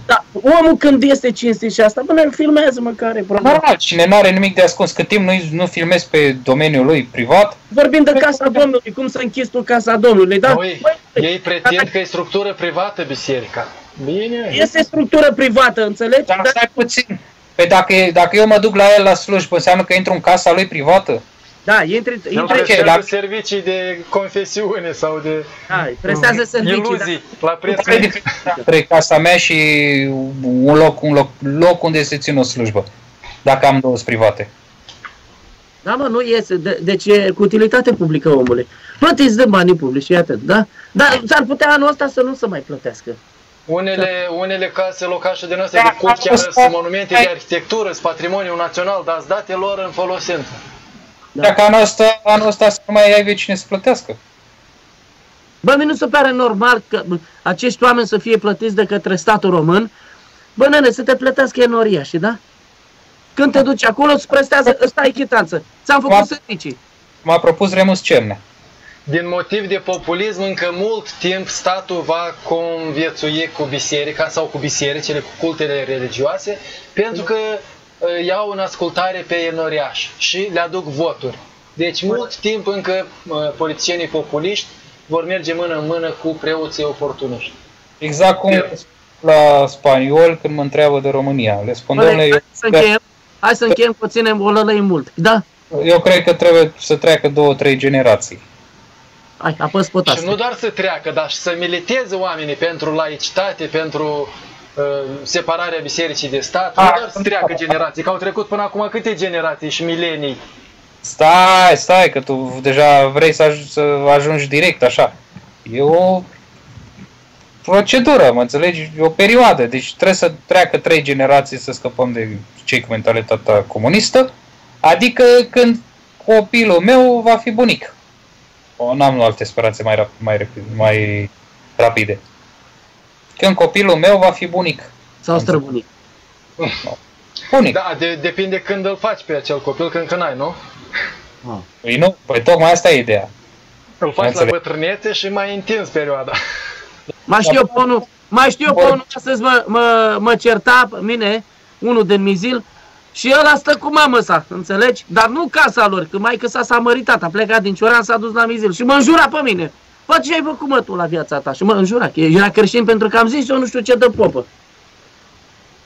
Da, omul când este cinstit și asta, până îl filmează mă, care-i problema? Normal, cine nu are nimic de ascuns, cât timp nu, nu filmezi pe domeniul lui privat, Vorbim de Casa Domnului, cum să închizi tu Casa Domnului, da? Noi, Băi, ei pretind că e structură privată biserica. Bine. Este structură privată, înțelegi? dar Da, stai puțin. Pe dacă, e- dacă eu mă duc la el la slujbă, înseamnă că intru în casa lui privată? da intri, El intri, ce, prestează la- servicii de confesiune sau de da, prestează servicii. Da. iluzii la preț Care e mic. diferența între casa mea și un loc, un loc, loc unde se țin o slujbă? Dacă am două private. Da, mă, nu iese. De, deci e cu utilitate publică, omule. Plătiți de banii publici și atât, da? Dar s-ar putea anul ăsta să nu se mai plătească. Unele, unele case locașe din astea de cult chiar sunt monumente de arhitectură, sunt patrimoniu național, dați date lor în folosință. Da. Dacă anul ăsta, anul ăsta să nu mai ai vecine să plătească. Bă, mi nu se pare normal că bă, acești oameni să fie plătiți de către statul român. Bă, nene, să te plătească enoria, și da? Când te duci acolo, îți prestează, ăsta e chitanță. Ți-am făcut Ma- servicii. M-a propus Remus Cernea. Din motiv de populism, încă mult timp statul va conviețui cu biserica sau cu bisericile, cu cultele religioase, pentru că uh, iau în ascultare pe enoriași și le aduc voturi. Deci mult timp încă uh, politicienii populiști vor merge mână în mână cu preoții oportuniști. Exact cum la spaniol când mă întreabă de România. Le spun, Bă, domnule, hai eu, să încheiem, hai să încheiem că ținem o lălăi mult. Da? eu cred că trebuie să treacă două, trei generații. Hai, apăs pe Și tastă. nu doar să treacă, dar și să militeze oamenii pentru laicitate, pentru uh, separarea bisericii de stat, nu A, doar să treacă generații, că au trecut până acum câte generații și milenii. Stai, stai, că tu deja vrei să, aj- să ajungi direct așa. E o procedură, mă înțelegi? E o perioadă. Deci trebuie să treacă trei generații să scăpăm de cei cu mentalitatea comunistă. Adică când copilul meu va fi bunic. O, n-am alte speranțe mai, rap- mai, rap- mai rapide. Când copilul meu va fi bunic. Sau străbunic. Bunic. Da, de, depinde când îl faci pe acel copil, când că n-ai, nu? Păi nu, păi tocmai asta e ideea. Îl faci la Înțeleg. bătrânețe și mai întins perioada. Mai știu eu pe unul, mai știu eu pe unul, astăzi mă, mă, mă certa pe mine, unul din Mizil, și ăla stă cu mamă sa, înțelegi? Dar nu casa lor, că mai sa s-a măritat, a plecat din Cioran, s-a dus la Mizil și mă înjura pe mine. Bă, ce ai făcut mă tu la viața ta? Și mă înjura, că era creștin pentru că am zis eu nu știu ce dă popă.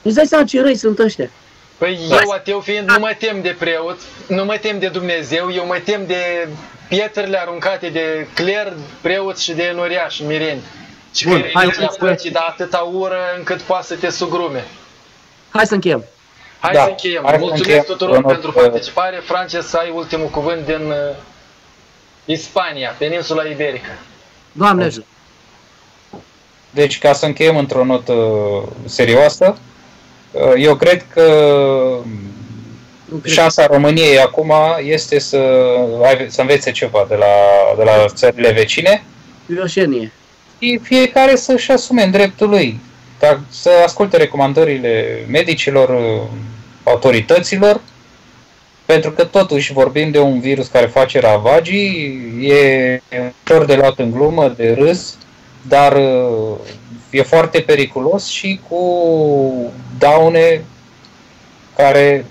Îți dai seama ce răi sunt ăștia. Păi eu, ateu fiind, nu mă tem de preot, nu mă tem de Dumnezeu, eu mă tem de pietrele aruncate de cler, preoți și de enoriași, mireni. Și Bun, că hai religia să- plăcii de atâta ură încât poate să te sugrume. Hai să încheiem. Hai Da, să încheiem. hai să Mulțumesc încheiem. tuturor Onor- pentru participare. Frances, să ai ultimul cuvânt din uh, Ispania, peninsula iberică. Doamne ajută. Deci, ca să încheiem într-o notă serioasă, eu cred că Nu cred. șansa României acum este să, ai- să învețe ceva de la, de la țările vecine Ioșenie. și fiecare să-și asume în dreptul lui. Dar să asculte recomandările medicilor, autorităților, pentru că totuși vorbim de un virus care face ravagii, e ușor de luat în glumă, de râs, dar uh, e foarte periculos și cu daune care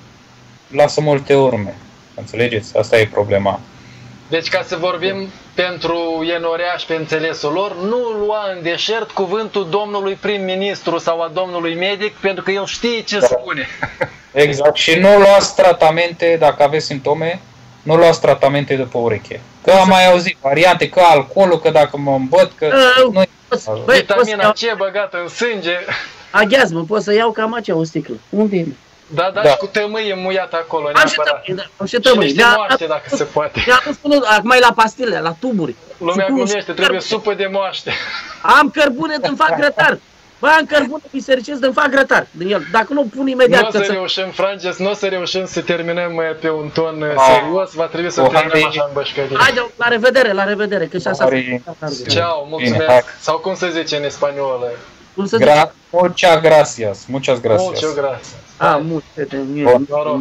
lasă multe urme. Înțelegeți? Asta e problema. Deci ca să vorbim pentru enoreaș pe înțelesul lor, nu lua în deșert cuvântul domnului prim-ministru sau a domnului medic, pentru că el știe ce Da. spune. *laughs* Exact. Și nu luați tratamente, dacă aveți simptome, nu luați tratamente după ureche. Că am mai auzit variante, că alcoolul, că dacă mă îmbăt, că Uh, nu poți- Băi, poți să Vitamina iau C băgată în sânge, aghiazmă, pot să iau cam acea o sticlă. Unde e? da, da, Da. și cu tămâie muiat acolo, Am și neapărat. tămâi, da, am și Și tămâi. niște Mi-a- moaște, dacă se poate. Mi-a adus până, acum e la pastile, la tuburi. Lumea Și cu- glumește, trebuie supă de moaște. Am cărbune din fac grătar. Bă, am cărbune bisericesc din fac grătar din el. Dacă nu pun Nu imediat o că să să... reușim, Frances, nu o să reușim să terminăm uh, pe un ton uh, Ah. serios, va trebui să O, terminăm hai, așa în bășcărie. Haide, la revedere, la revedere, că și asta... Are- Ciao, Bine, mulțumesc. hai. Sau cum se zice în spaniolă? Cum să zic? Gra- muchas gracias, muchas gracias. Muchas gracias. A, multe de Bun. Noroc.